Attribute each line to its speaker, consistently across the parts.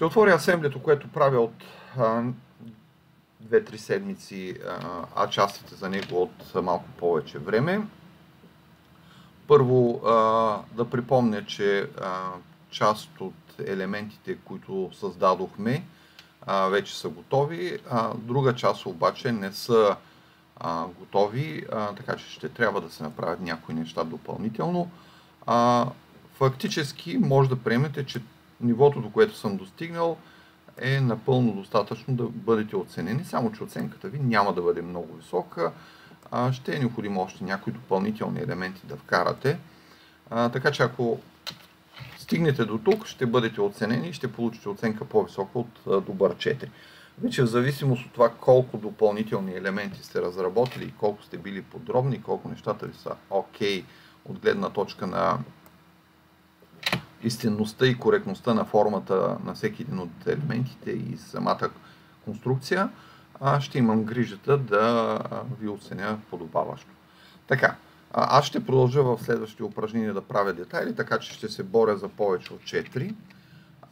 Speaker 1: Ще отворя асемблито, което правя от 2-3 седмици, а частите за него от малко повече време. Първо да припомня, че част от елементите, които създадохме, вече са готови. Друга част обаче не са готови, така че ще трябва да се направят някои неща допълнително. Фактически може да приемете, че нивото, до което съм достигнал, е напълно достатъчно да бъдете оценени, само че оценката ви няма да бъде много висока. Ще е необходимо още някои допълнителни елементи да вкарате. Така че ако стигнете до тук, ще бъдете оценени и ще получите оценка по-висока от добър 4. Вече в зависимост от това колко допълнителни елементи сте разработили колко сте били подробни, колко нещата ви са окей okay от гледна точка на истинността и коректността на формата на всеки един от елементите и самата конструкция, ще имам грижата да ви оценя подобаващо. Така, аз ще продължа в следващите упражнения да правя детайли, така че ще се боря за повече от 4.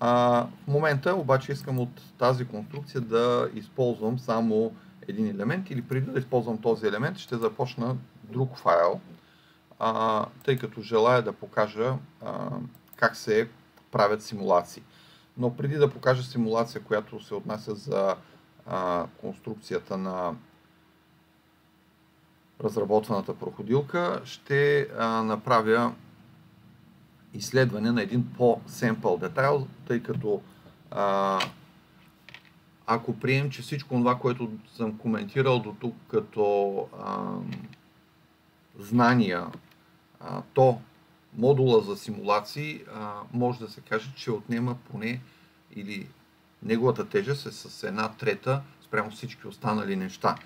Speaker 1: в момента обаче искам от тази конструкция да използвам само един елемент или преди да използвам този елемент ще започна друг файл, тъй като желая да покажа как се правят симулации. Но преди да покажа симулация, която се отнася за а, конструкцията на разработваната проходилка, ще а, направя изследване на един по-семпъл детайл, тъй като а, ако прием, че всичко това, което съм коментирал до тук като а, знания, а, то модула за симулации а, може да се каже, че отнема поне или неговата тежест е с една трета спрямо всички останали неща.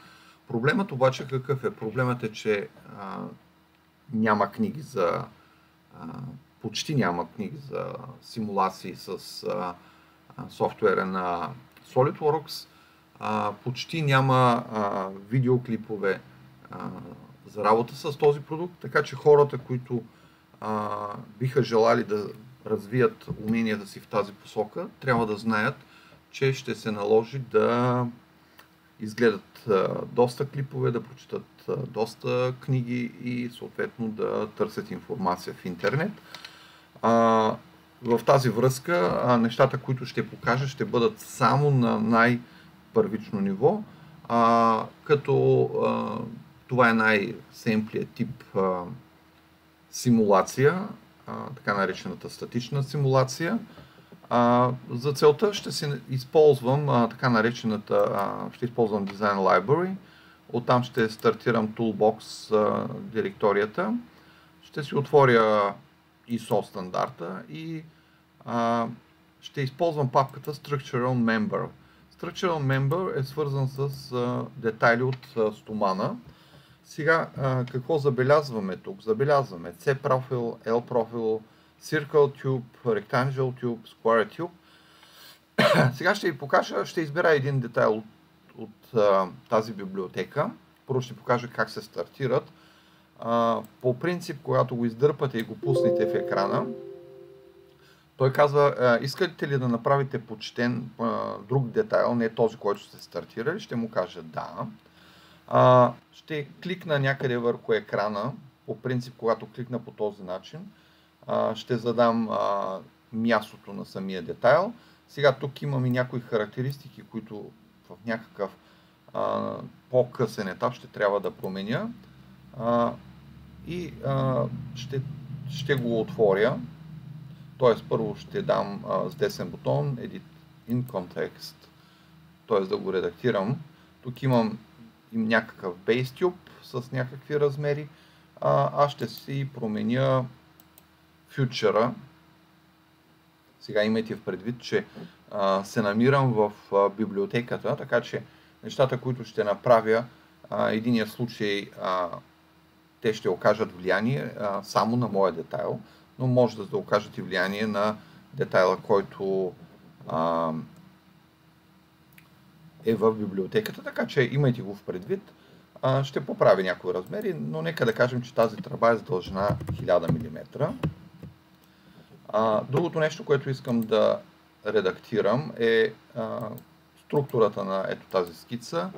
Speaker 1: Проблемът обаче какъв е? Проблемът е, че а, няма книги за а, почти няма книги за симулации с а, софтуера на SolidWorks, а, почти няма а, видеоклипове а, за работа с този продукт, така че хората, които биха желали да развият уменията си в тази посока, трябва да знаят, че ще се наложи да изгледат доста клипове, да прочитат доста книги и съответно да търсят информация в интернет. В тази връзка нещата, които ще покажа, ще бъдат само на най-първично ниво, като това е най-семплият тип а, симулация, така наречената статична симулация. За целта ще се използвам така наречената, ще използвам Design Library. Оттам ще стартирам Toolbox директорията. Ще си отворя ISO стандарта и ще използвам папката Structural Member. Structural Member е свързан с детайли от стомана. Сега, какво забелязваме тук? Забелязваме C профил, L профил, Circle Tube, Rectangle Tube, Square Tube. Сега ще ви покажа, ще избера един детайл от, от тази библиотека. Първо ще покажа как се стартират. По принцип, когато го издърпате и го пуснете в екрана, той казва, искате ли да направите почтен друг детайл, не този, който сте стартирали? Ще му кажа да. А, ще кликна някъде върху екрана. По принцип, когато кликна по този начин, а, ще задам а, мястото на самия детайл. Сега тук имам и някои характеристики, които в някакъв по-късен етап ще трябва да променя. А, и а, ще, ще го отворя. Т.е. първо ще дам а, с десен бутон Edit in Context, т.е. да го редактирам. Тук имам им някакъв BaseTube с някакви размери. А, аз ще си променя фьючера. Сега имайте в предвид, че а, се намирам в а, библиотеката, така че нещата, които ще направя, а, единия случай а, те ще окажат влияние а, само на моя детайл, но може да окажат и влияние на детайла, който а, е в библиотеката, така че имайте го в предвид. Ще поправи някои размери, но нека да кажем, че тази тръба е с дължина 1000 мм. Другото нещо, което искам да редактирам е а, структурата на ето тази скица,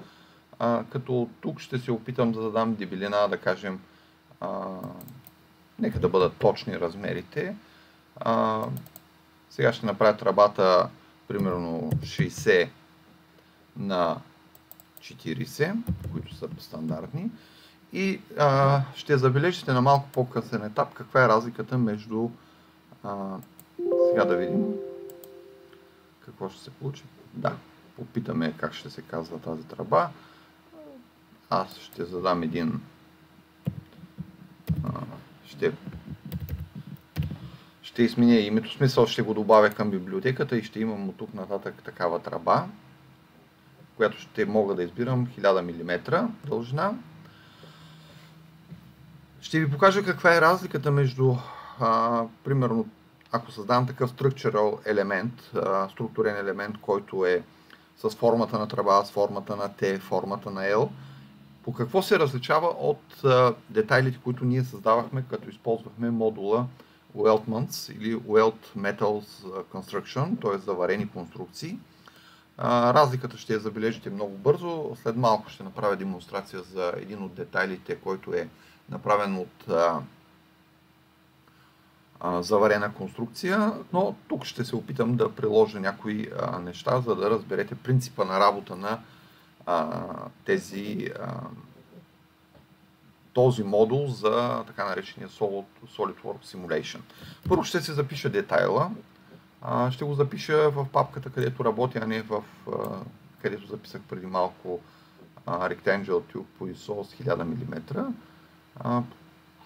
Speaker 1: а, като тук ще се опитам да задам дебелина, да кажем, а, нека да бъдат точни размерите. А, сега ще направя тръбата примерно 60 на 40, които са стандартни. И а, ще забележите на малко по-късен етап каква е разликата между... А, сега да видим какво ще се получи. Да, попитаме как ще се казва тази тръба. Аз ще задам един... А, ще ще изменя името, смисъл ще го добавя към библиотеката и ще имам от тук нататък такава тръба, която ще мога да избирам 1000 мм дължина. Ще ви покажа каква е разликата между, а, примерно, ако създам такъв structural елемент, а, структурен елемент, който е с формата на тръба, с формата на T, формата на L, по какво се различава от а, детайлите, които ние създавахме, като използвахме модула Weldments или Weld Metals Construction, т.е. заварени конструкции. Разликата ще я забележите много бързо. След малко ще направя демонстрация за един от детайлите, който е направен от заварена конструкция, но тук ще се опитам да приложа някои неща, за да разберете принципа на работа на тези този модул за така наречения SolidWorks Simulation. Първо ще се запиша детайла. Ще го запиша в папката, където работя, а не в където записах преди малко Rectangle Tube по ISO с 1000 мм.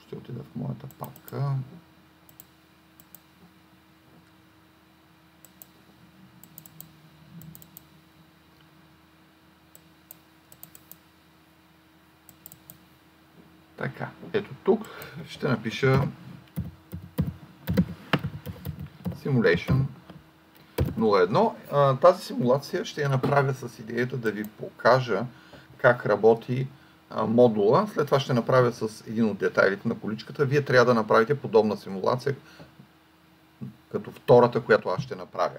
Speaker 1: Ще отида в моята папка. Така, ето тук ще напиша Simulation 01. Тази симулация ще я направя с идеята да ви покажа как работи модула. След това ще направя с един от детайлите на количката. Вие трябва да направите подобна симулация като втората, която аз ще направя.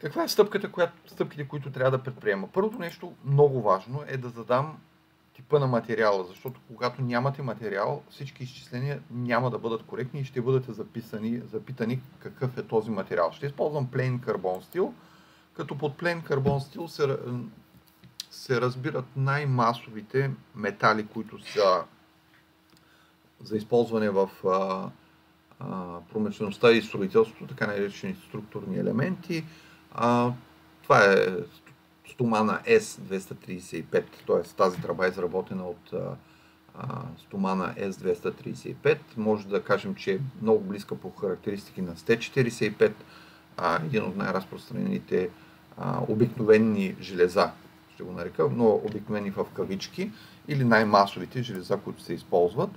Speaker 1: Каква е стъпките, които трябва да предприема? Първото нещо, много важно, е да задам типа на материала, защото когато нямате материал, всички изчисления няма да бъдат коректни и ще бъдете записани, запитани какъв е този материал. Ще използвам Plain Carbon Steel, като под Plain Carbon Steel се, се разбират най-масовите метали, които са за използване в а, а, промишлеността и строителството, така наречени структурни елементи. А, това е стомана S235, т.е. тази тръба е изработена от стомана S235. Може да кажем, че е много близка по характеристики на ST45, един от най-разпространените обикновени железа, ще го нарека, но обикновени в кавички, или най-масовите железа, които се използват.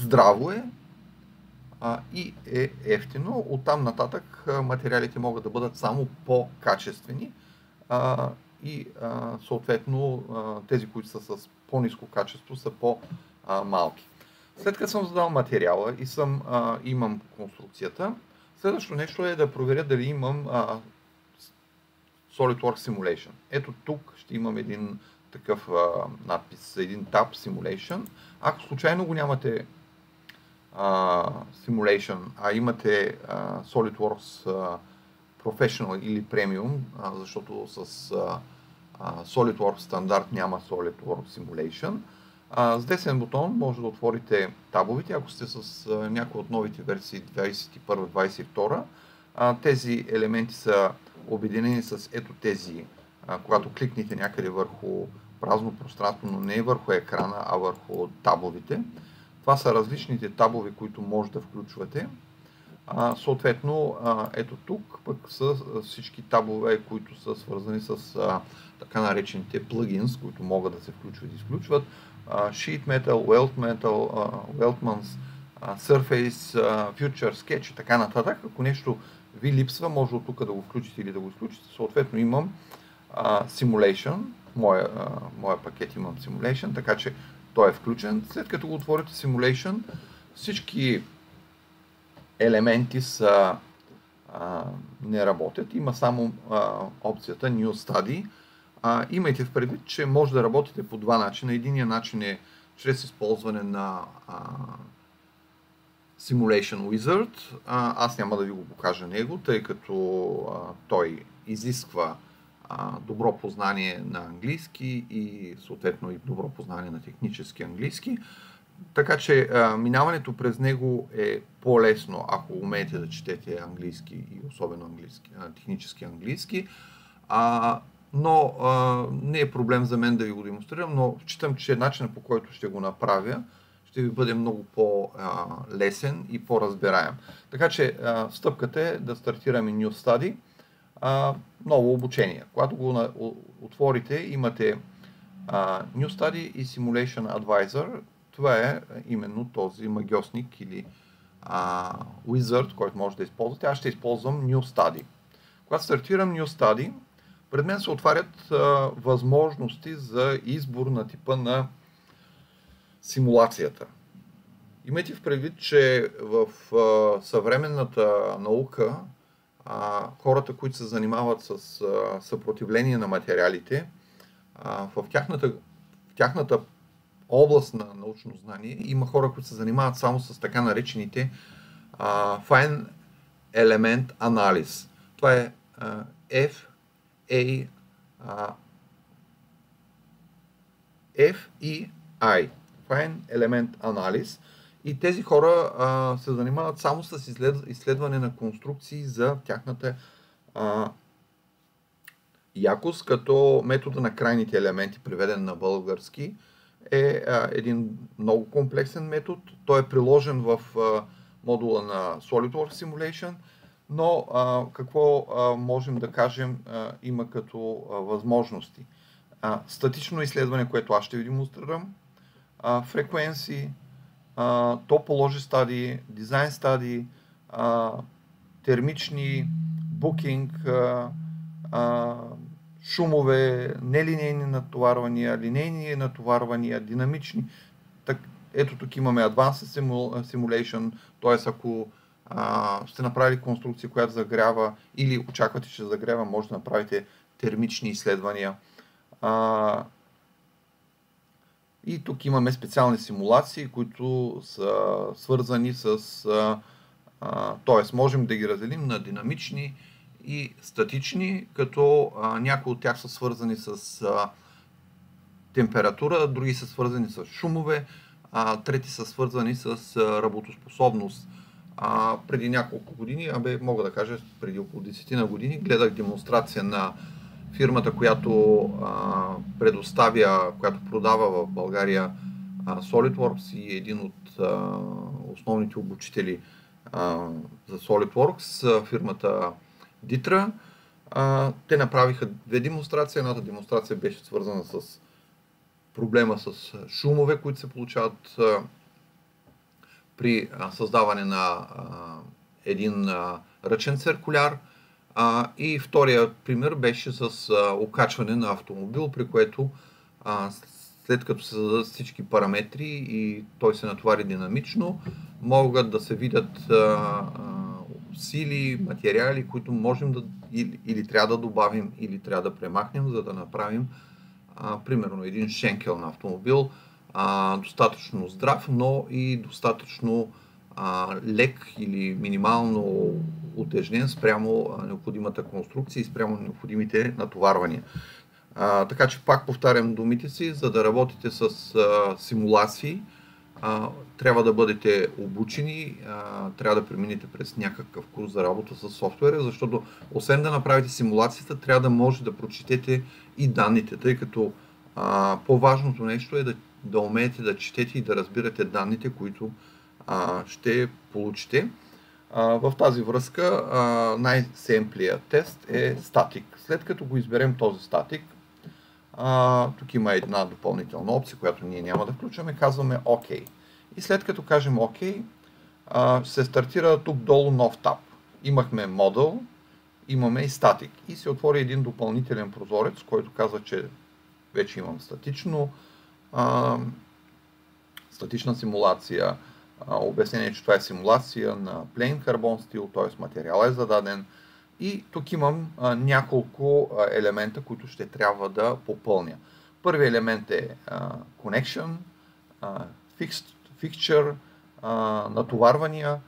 Speaker 1: здраво е, а, и е ефтино. Оттам нататък материалите могат да бъдат само по-качествени а, и а, съответно а, тези, които са с по-низко качество, са по-малки. След като съм задал материала и съм, а, имам конструкцията, следващото нещо е да проверя дали имам а, SolidWorks Simulation. Ето тук ще имам един такъв а, надпис, един Tab Simulation. Ако случайно го нямате Simulation, а имате а, SolidWorks а, Professional или Premium, а, защото с а, SolidWorks стандарт няма SolidWorks Simulation. А, с десен бутон може да отворите табовите, ако сте с а, някои от новите версии 21-22. тези елементи са обединени с ето тези, а, когато кликнете някъде върху празно пространство, но не върху екрана, а върху табовите. Това са различните табове, които може да включвате. А, съответно, а, ето тук пък са всички табове, които са свързани с а, така наречените плагинс, които могат да се включват и изключват. Sheet Metal, Weld Metal, Weldmans, Surface, Future Sketch и така нататък. Ако нещо ви липсва, може от тук да го включите или да го изключите. Съответно имам Simulation, моя, моя пакет имам Simulation, така че той е включен. След като го отворите Simulation, всички елементи са, а, не работят. Има само а, опцията New Study. А, имайте в предвид, че може да работите по два начина. Единият начин е чрез използване на а, Simulation Wizard. А, аз няма да ви го покажа него, тъй като а, той изисква добро познание на английски и съответно и добро познание на технически английски. Така че а, минаването през него е по-лесно, ако умеете да четете английски и особено английски, а, технически английски. А, но а, не е проблем за мен да ви го демонстрирам, но считам, че начинът по който ще го направя ще ви бъде много по-лесен и по-разбираем. Така че а, стъпката е да стартираме New Study, а, ново обучение. Когато го на, отворите, имате а, New Study и Simulation Advisor. Това е именно този магиосник или а, Wizard, който може да използвате. Аз ще използвам New Study. Когато стартирам New Study, пред мен се отварят а, възможности за избор на типа на симулацията. Имайте в предвид, че в а, съвременната наука а, хората, които се занимават с а, съпротивление на материалите, а, в, тяхната, в тяхната област на научно знание има хора, които се занимават само с така наречените а, Fine Element Analysis. Това е а, F, A, а, F, E, I. Fine Element Analysis. И тези хора а, се занимават само с изслед... изследване на конструкции за тяхната а, якост, като метода на крайните елементи, приведен на български, е а, един много комплексен метод. Той е приложен в а, модула на SolidWorks Simulation, но а, какво а, можем да кажем а, има като а, възможности? А, статично изследване, което аз ще ви демонстрирам, фреквенции, топологи стадии, дизайн стадии, термични, букинг, шумове, нелинейни натоварвания, линейни натоварвания, динамични. Так, ето тук имаме Advanced Simulation, т.е. ако а, сте направили конструкция, която загрява или очаквате, че загрява, може да направите термични изследвания. А, и тук имаме специални симулации, които са свързани с... т.е. можем да ги разделим на динамични и статични, като някои от тях са свързани с температура, други са свързани с шумове, а, трети са свързани с работоспособност. Преди няколко години, абе, мога да кажа, преди около 10 на години, гледах демонстрация на фирмата, която предоставя, която продава в България SolidWorks и един от основните обучители за SolidWorks, фирмата Ditra. Те направиха две демонстрации. Едната демонстрация беше свързана с проблема с шумове, които се получават при създаване на един ръчен циркуляр – а, и втория пример беше с а, окачване на автомобил, при което а, след като се зададат всички параметри и той се натовари динамично, могат да се видят а, а, сили, материали, които можем да или, или трябва да добавим, или трябва да премахнем, за да направим а, примерно един шенкел на автомобил а, достатъчно здрав, но и достатъчно а, лек или минимално утежнен спрямо необходимата конструкция и спрямо необходимите натоварвания. А, така че пак повтарям думите си, за да работите с а, симулации, а, трябва да бъдете обучени, а, трябва да преминете през някакъв курс за работа с софтуера, защото освен да направите симулацията, трябва да може да прочетете и данните, тъй като а, по-важното нещо е да, да умеете да четете и да разбирате данните, които а, ще получите. В тази връзка най-семплият тест е статик. След като го изберем този статик, тук има една допълнителна опция, която ние няма да включваме, казваме ОК. И след като кажем ОК, се стартира тук долу нов таб. Имахме модел, имаме и статик. И се отвори един допълнителен прозорец, който казва, че вече имам статично, статична симулация, обяснение, че това е симулация на plain carbon стил, т.е. материал е зададен. И тук имам няколко елемента, които ще трябва да попълня. Първият елемент е connection, а, fixed, fixture, натоварвания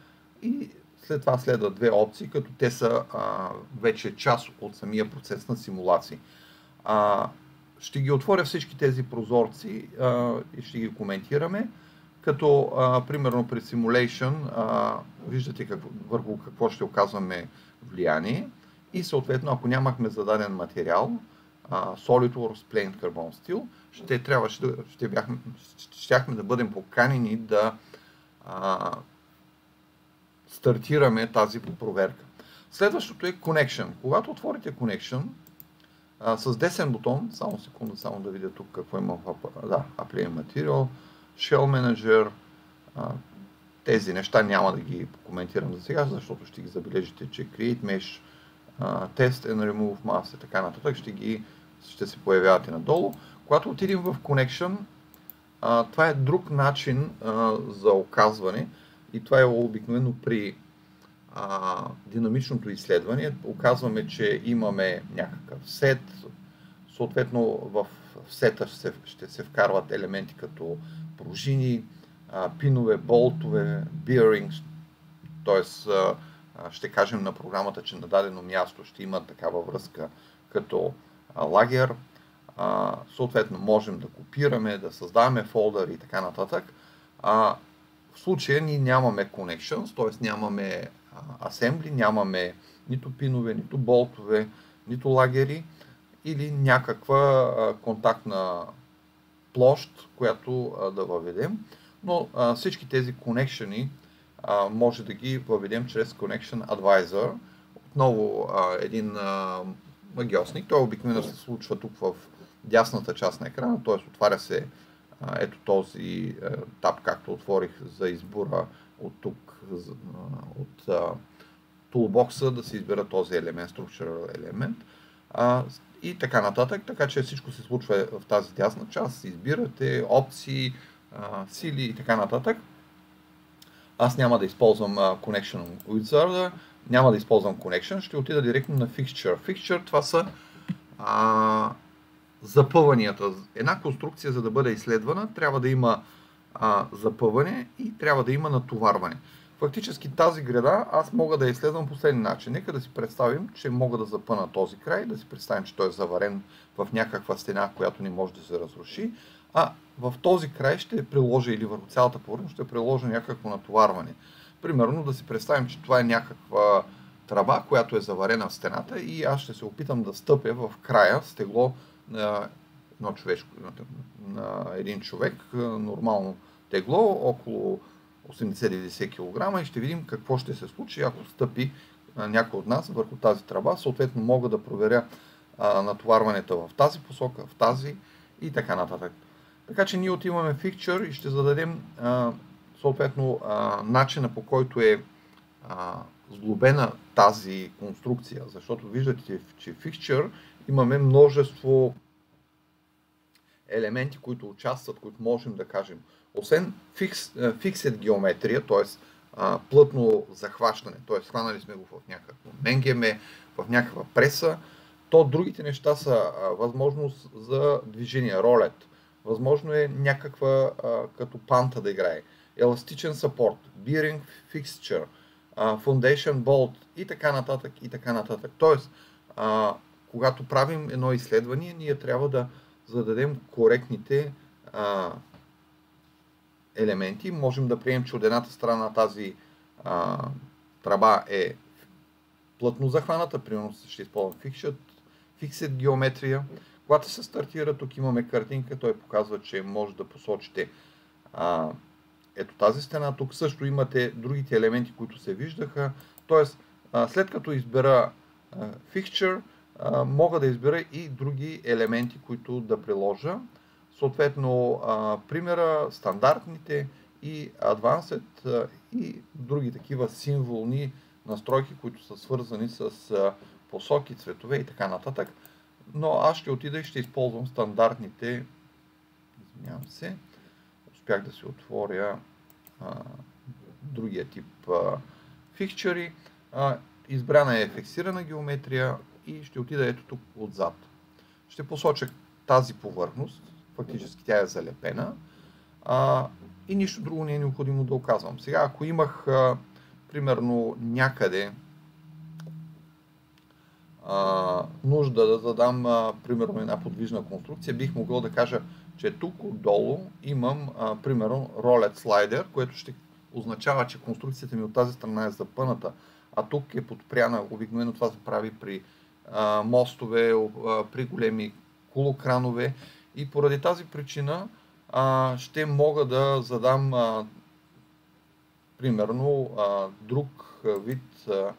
Speaker 1: и след това следват две опции, като те са вече част от самия процес на симулации. Ще ги отворя всички тези прозорци и ще ги коментираме, като а, примерно при Simulation а, виждате какво, върху какво ще оказваме влияние и съответно ако нямахме зададен материал, а, SolidWorks Plain Carbon Steel, ще трябваше да, ще бяхме, щяхме да бъдем поканени да а, стартираме тази проверка. Следващото е Connection. Когато отворите Connection, а, с десен бутон, само секунда, само да видя тук какво има в да, Apply Material, Shell Manager, тези неща няма да ги коментирам за сега, защото ще ги забележите, че Create Mesh, Test and Remove Mass и така нататък ще, ги, ще се появяват и надолу. Когато отидем в Connection, това е друг начин за оказване и това е обикновено при динамичното изследване. Оказваме, че имаме някакъв сет, съответно в сета ще се, ще се вкарват елементи като пружини, пинове, болтове, bearings, т.е. ще кажем на програмата, че на дадено място ще има такава връзка като лагер. Съответно можем да копираме, да създаваме фолдър и така нататък. В случая ние нямаме connections, т.е. нямаме асембли, нямаме нито пинове, нито болтове, нито лагери или някаква контактна площ, която да въведем. Но всички тези конекшени може да ги въведем чрез Connection Advisor. Отново един магиосник. Той обикновено се случва тук в дясната част на екрана, т.е. отваря се ето този таб, както отворих за избора от тук, от тулбокса да се избира този елемент, structural елемент и така нататък, така че всичко се случва в тази дясна част, избирате опции, сили и така нататък. Аз няма да използвам Connection Wizard, няма да използвам Connection, ще отида директно на Fixture. Fixture това са а, запъванията. Една конструкция, за да бъде изследвана, трябва да има а, запъване и трябва да има натоварване. Фактически тази града аз мога да изследвам последния начин. Нека да си представим, че мога да запъна този край, да си представим, че той е заварен в някаква стена, която не може да се разруши, а в този край ще приложа или върху цялата повърхност ще приложа някакво натоварване. Примерно да си представим, че това е някаква тръба, която е заварена в стената и аз ще се опитам да стъпя в края с тегло на едно човешко, на един човек, нормално тегло, около 80-90 кг и ще видим какво ще се случи, ако стъпи някой от нас върху тази тръба. Съответно мога да проверя натоварването в тази посока, в тази и така нататък. Така че ние отиваме в и ще зададем съответно начина по който е сглобена тази конструкция, защото виждате, че в Fixture имаме множество елементи, които участват, които можем да кажем. Освен фикс, фиксет геометрия, т.е. плътно захващане, т.е. хванали сме го в някакво менгеме, в някаква преса, то другите неща са възможност за движение, ролет. Възможно е някаква като панта да играе. Еластичен сапорт, bearing fixture, foundation bolt и така нататък и така нататък. Тоест, когато правим едно изследване, ние трябва да зададем коректните а, елементи. Можем да приемем, че от едната страна тази а, тръба е плътно захваната, примерно ще използвам фикшът, фиксет геометрия. Когато се стартира, тук имаме картинка, той показва, че може да посочите а, ето тази стена. Тук също имате другите елементи, които се виждаха. Тоест, а, след като избера а, fixture, а, мога да избера и други елементи, които да приложа. Съответно, примера, стандартните и Advanced и други такива символни настройки, които са свързани с посоки, цветове и така нататък. Но аз ще отида и ще използвам стандартните, извинявам се, успях да си отворя другия тип фикчери. Избрана е фиксирана геометрия и ще отида ето тук отзад. Ще посоча тази повърхност, фактически тя е залепена а, и нищо друго не е необходимо да оказвам. Сега, ако имах а, примерно някъде а, нужда да задам а, примерно една подвижна конструкция, бих могъл да кажа, че тук отдолу имам а, примерно ролет слайдер, което ще означава, че конструкцията ми от тази страна е запъната, а тук е подпряна. Обикновено това се прави при а, мостове, а, при големи колокранове и поради тази причина а, ще мога да задам а, примерно а, друг вид а,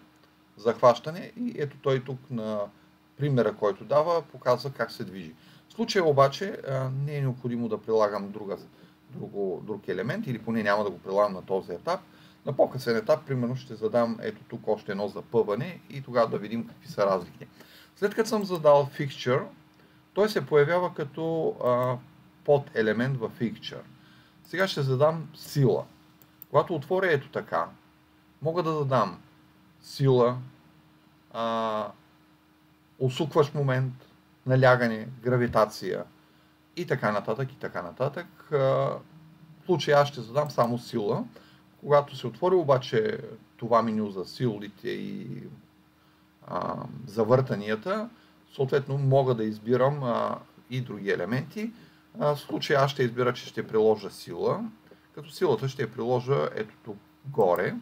Speaker 1: захващане и ето той тук на примера, който дава, показва как се движи. В случая обаче а, не е необходимо да прилагам друга, друго, друг елемент или поне няма да го прилагам на този етап. На по-късен етап, примерно, ще задам ето тук още едно запъване и тогава да видим какви са разликите. След като съм задал fixture, той се появява като а, под елемент в fixture. Сега ще задам сила. Когато отворя ето така, мога да задам сила, а, усукващ момент, налягане, гравитация и така нататък и така нататък. В случая аз ще задам само сила. Когато се отвори обаче това меню за силите и а, завъртанията, съответно мога да избирам а, и други елементи. А, в случая аз ще избира, че ще приложа сила, като силата ще я приложа ето тук горе.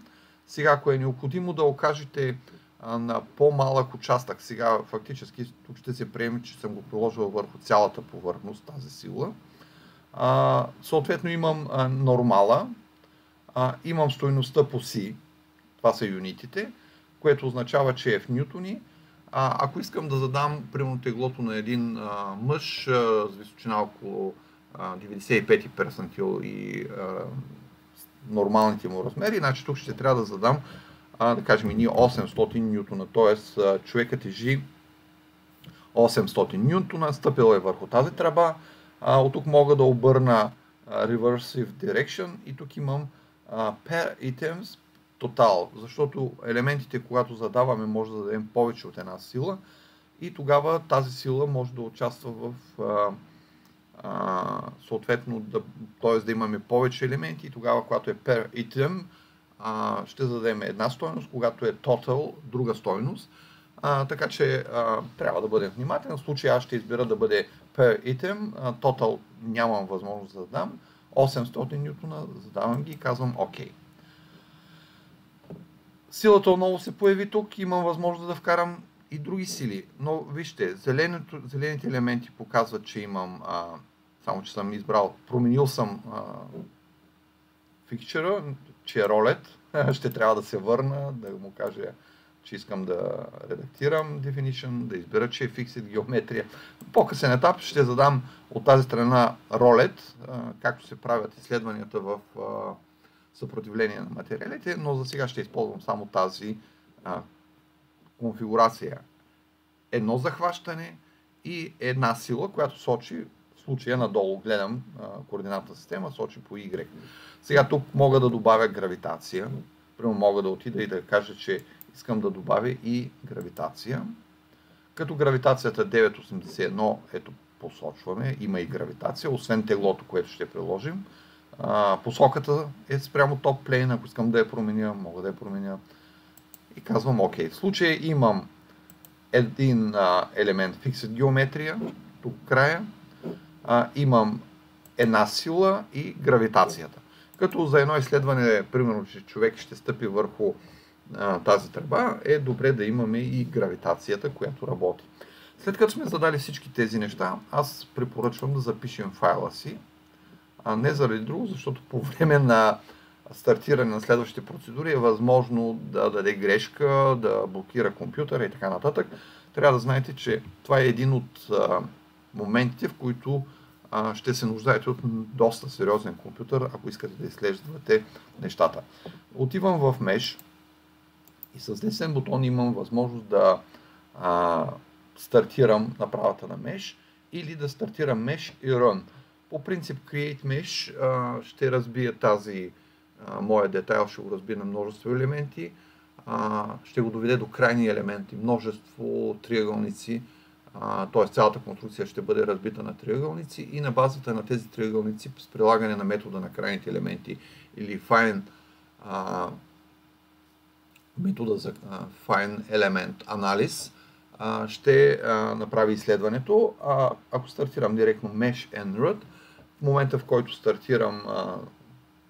Speaker 1: Сега, ако е необходимо да окажете а, на по-малък участък, сега фактически тук ще се приеме, че съм го приложил върху цялата повърхност, тази сила. А, съответно имам а, нормала, а, имам стойността по си, това са юнитите, което означава, че е в нютони. А, ако искам да задам, примерно, теглото на един а, мъж а, с височина около а, 95 персантил и а, нормалните му размери, значи тук ще трябва да задам, а, да кажем, ние 800 нютона, т.е. човекът тежи 800 нютона, стъпил е върху тази тръба, а, от тук мога да обърна а, reversive direction и тук имам а, per items total, защото елементите, когато задаваме, може да дадем повече от една сила и тогава тази сила може да участва в а, а, съответно да, т.е. да имаме повече елементи и тогава, когато е per item, а, ще зададем една стойност, когато е total, друга стойност. А, така че а, трябва да бъдем внимателен. В случая аз ще избера да бъде per item, а, total нямам възможност да задам. 800 ньютона, задавам ги и казвам OK. Силата отново се появи тук, имам възможност да вкарам и други сили. Но вижте, зеленото, зелените елементи показват, че имам, а, само че съм избрал, променил съм фикчера, че е ролет. Ще трябва да се върна, да му кажа, че искам да редактирам definition, да избера, че е fixed геометрия. По-късен етап ще задам от тази страна ролет, както се правят изследванията в съпротивление на материалите, но за сега ще използвам само тази а, конфигурация. Едно захващане и една сила, която сочи, в случая надолу гледам а, координатната система, сочи по Y. Сега тук мога да добавя гравитация. Примерно мога да отида и да кажа, че искам да добавя и гравитация. Като гравитацията 981, ето посочваме, има и гравитация, освен теглото, което ще приложим. Посоката е спрямо топ плейн, ако искам да я променя, мога да я променя. И казвам ОК. В случая имам един а, елемент фиксит геометрия, тук края. Имам една сила и гравитацията. Като за едно изследване, примерно, че човек ще стъпи върху тази тръба, е добре да имаме и гравитацията, която работи. След като сме задали всички тези неща, аз препоръчвам да запишем файла си а не заради друго, защото по време на стартиране на следващите процедури е възможно да даде грешка, да блокира компютъра и така нататък. Трябва да знаете, че това е един от моментите, в които ще се нуждаете от доста сериозен компютър, ако искате да изследвате нещата. Отивам в Mesh и с десен бутон имам възможност да стартирам направата на Mesh или да стартирам Mesh и Run. По принцип Create Mesh а, ще разбие тази а, моя детайл ще го разбие на множество елементи, а, ще го доведе до крайни елементи, множество триъгълници, т.е. цялата конструкция ще бъде разбита на триъгълници и на базата на тези триъгълници с прилагане на метода на крайните елементи или fine а, метода за а, fine element а, ще а, направи изследването. А, ако стартирам директно Mesh and Root, момента в който стартирам а,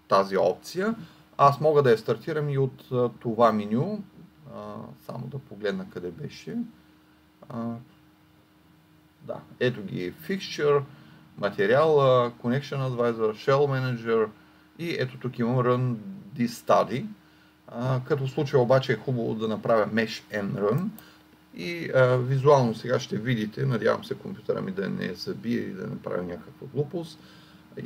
Speaker 1: тази опция, аз мога да я стартирам и от а, това меню. А, само да погледна къде беше. А, да, ето ги Fixture, материал, Connection Advisor, Shell Manager и ето тук имам Run this study. А, като случай обаче е хубаво да направя Mesh and Run и а, визуално сега ще видите, надявам се компютъра ми да не забие и да не прави някаква глупост.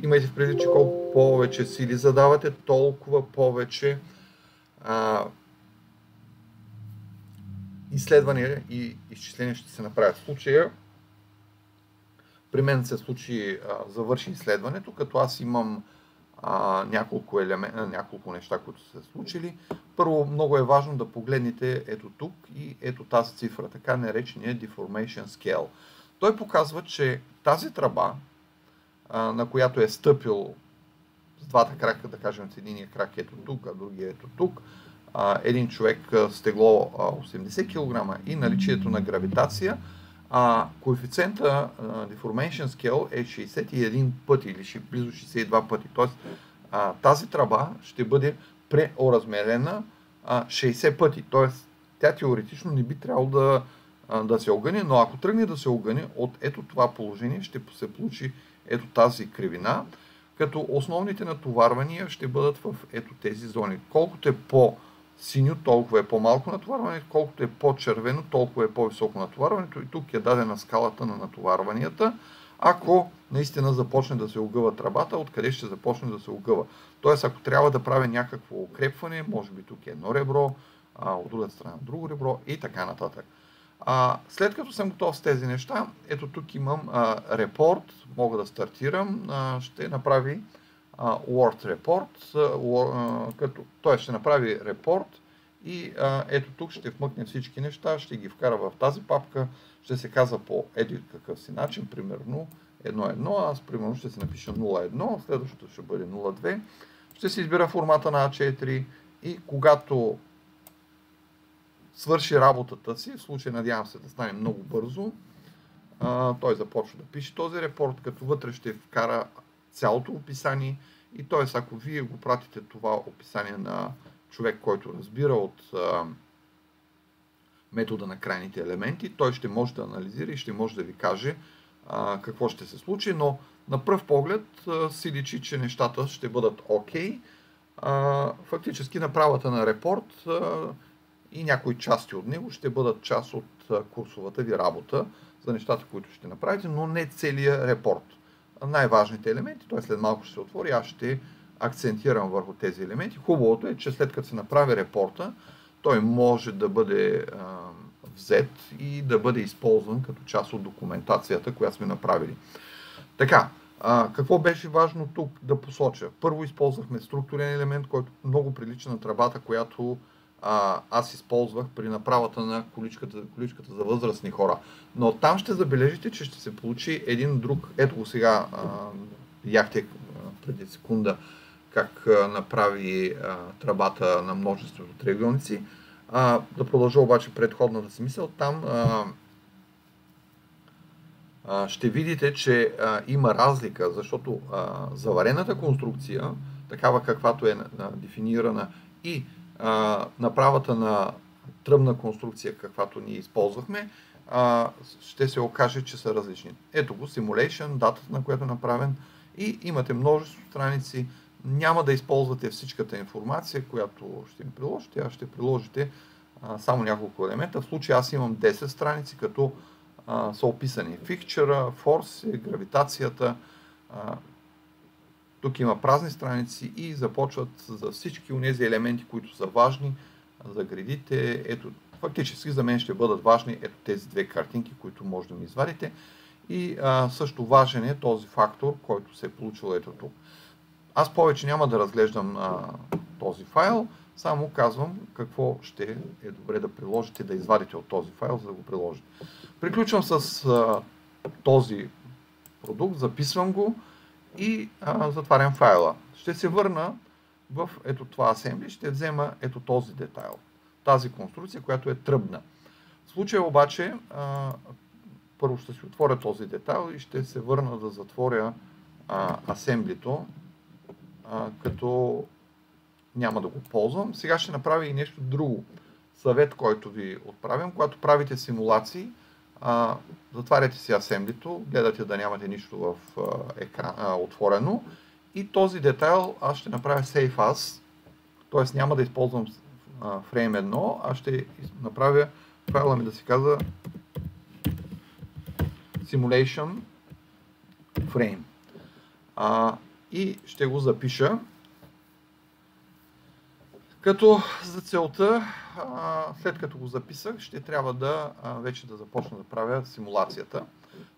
Speaker 1: Имайте в предвид, че колко повече сили задавате, толкова повече а, изследвания и изчисления ще се направят. В случая при мен се случи, а, завърши изследването, като аз имам а, няколко, елемент, няколко неща, които са се случили. Първо, много е важно да погледнете ето тук и ето тази цифра, така наречения Deformation Scale. Той показва, че тази тръба, на която е стъпил с двата крака, да кажем, с единия крак ето тук, а другия ето тук, един човек с тегло 80 кг и наличието на гравитация, а, коефициента uh, Deformation Scale е 61 пъти или близо 62 пъти. Тоест тази тръба ще бъде преоразмерена а, 60 пъти. Тоест тя теоретично не би трябвало да, да се огъне, но ако тръгне да се огъне от ето това положение, ще се получи ето тази кривина, като основните натоварвания ще бъдат в ето тези зони. Колкото е по- синьо, толкова е по-малко натоварване, колкото е по-червено, толкова е по-високо натоварването и тук е дадена скалата на натоварванията. Ако наистина започне да се огъва тръбата, откъде ще започне да се огъва. Тоест, ако трябва да правя някакво укрепване, може би тук е едно ребро, а, от другата страна друго ребро и така нататък. А, след като съм готов с тези неща, ето тук имам а, репорт, мога да стартирам, а, ще направи Word Report, като той ще направи репорт и ето тук ще вмъкне всички неща, ще ги вкара в тази папка, ще се казва по еди какъв си начин, примерно 1.1, аз примерно ще се напиша 0.1, следващото ще бъде 0.2, ще се избира формата на A4 и когато свърши работата си, в случай надявам се да стане много бързо, той започва да пише този репорт, като вътре ще вкара цялото описание и т.е. ако вие го пратите това описание на човек, който разбира от а, метода на крайните елементи, той ще може да анализира и ще може да ви каже а, какво ще се случи, но на пръв поглед а, си личи, че нещата ще бъдат окей. Okay. Фактически направата на репорт а, и някои части от него ще бъдат част от курсовата ви работа за нещата, които ще направите, но не целият репорт най-важните елементи. Той след малко ще се отвори. Аз ще акцентирам върху тези елементи. Хубавото е, че след като се направи репорта, той може да бъде а, взет и да бъде използван като част от документацията, която сме направили. Така, а, какво беше важно тук да посоча? Първо използвахме структурен елемент, който много прилича на тръбата, която а, аз използвах при направата на количката, количката за възрастни хора. Но там ще забележите, че ще се получи един друг. Ето го сега, а, яхте преди секунда как а, направи а, тръбата на множеството триъгълници. А, да продължа обаче предходната си мисъл. Там а, а, ще видите, че а, има разлика, защото а, заварената конструкция, такава каквато е а, дефинирана и а, направата на тръбна конструкция, каквато ние използвахме, а, ще се окаже, че са различни. Ето го, Simulation, датата на която е направен и имате множество страници. Няма да използвате всичката информация, която ще им приложите, а ще приложите а, само няколко елемента. В случая аз имам 10 страници, като а, са описани фикчера, форс, гравитацията, а, тук има празни страници и започват за всички от тези елементи, които са важни за градите. Ето, фактически за мен ще бъдат важни ето тези две картинки, които може да ми извадите. И а, също важен е този фактор, който се е получил ето тук. Аз повече няма да разглеждам а, този файл, само казвам какво ще е добре да приложите, да извадите от този файл, за да го приложите. Приключвам с а, този продукт, записвам го и а, затварям файла. Ще се върна в ето това асембли, ще взема ето този детайл, тази конструкция, която е тръбна. В случая обаче, а, първо ще си отворя този детайл и ще се върна да затворя а, асемблито, като няма да го ползвам. Сега ще направя и нещо друго. Съвет, който ви отправям, когато правите симулации, а, затваряте си асемблито, гледате да нямате нищо в а, екран, а, отворено и този детайл аз ще направя Save As, т.е. няма да използвам а, Frame 1, а ще направя файла ми да се казва Simulation Frame. А, и ще го запиша като за целта, след като го записах, ще трябва да вече да започна да правя симулацията.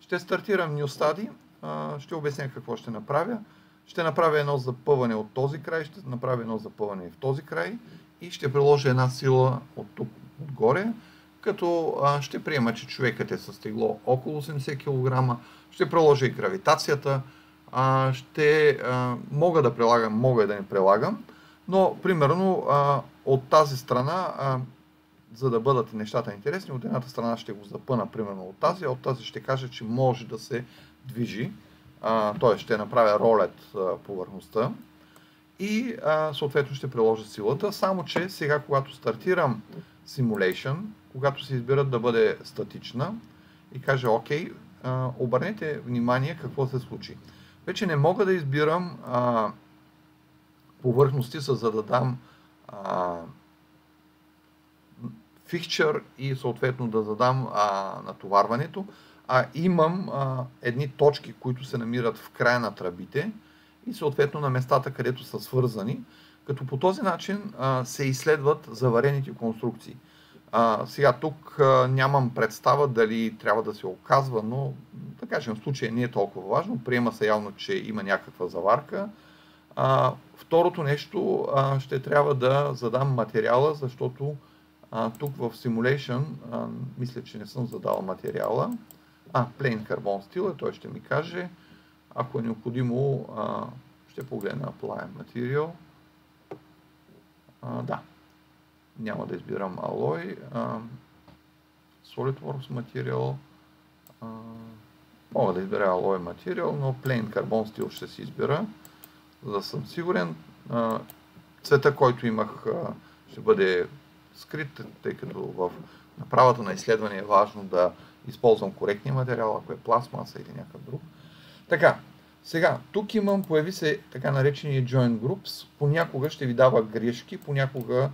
Speaker 1: Ще стартирам New Study, ще обясня какво ще направя. Ще направя едно запъване от този край, ще направя едно запъване в този край и ще приложа една сила от тук отгоре, като ще приема, че човекът е с тегло около 80 кг, ще приложа и гравитацията, ще мога да прилагам, мога и да не прилагам, но, примерно, а, от тази страна, а, за да бъдат нещата интересни, от едната страна ще го запъна, примерно от тази, а от тази ще кажа, че може да се движи, т.е. ще направя ролет а, повърхността и а, съответно ще приложа силата, само че сега, когато стартирам Simulation, когато се избират да бъде статична и кажа ОК, обърнете внимание какво се случи. Вече не мога да избирам а, повърхности, за да дам фикчър и съответно да задам а, натоварването, а имам а, едни точки, които се намират в края на тръбите и съответно на местата, където са свързани, като по този начин а, се изследват заварените конструкции. А, сега тук а, нямам представа дали трябва да се оказва, но да кажем в случая не е толкова важно. Приема се явно, че има някаква заварка. А, второто нещо, а, ще трябва да задам материала, защото а, тук в Simulation, а, мисля, че не съм задал материала. А, Plain Carbon Steel, той ще ми каже. Ако е необходимо, а, ще погледна Apply Material. А, да, няма да избирам Alloy. А, SolidWorks Material. А, мога да избера Alloy Material, но Plain Carbon Steel ще си избера за да съм сигурен. Цвета, който имах, ще бъде скрит, тъй като в направата на изследване е важно да използвам коректния материал, ако е пластмаса или някакъв друг. Така, сега, тук имам, появи се така наречения Join Groups. Понякога ще ви дава грешки, понякога,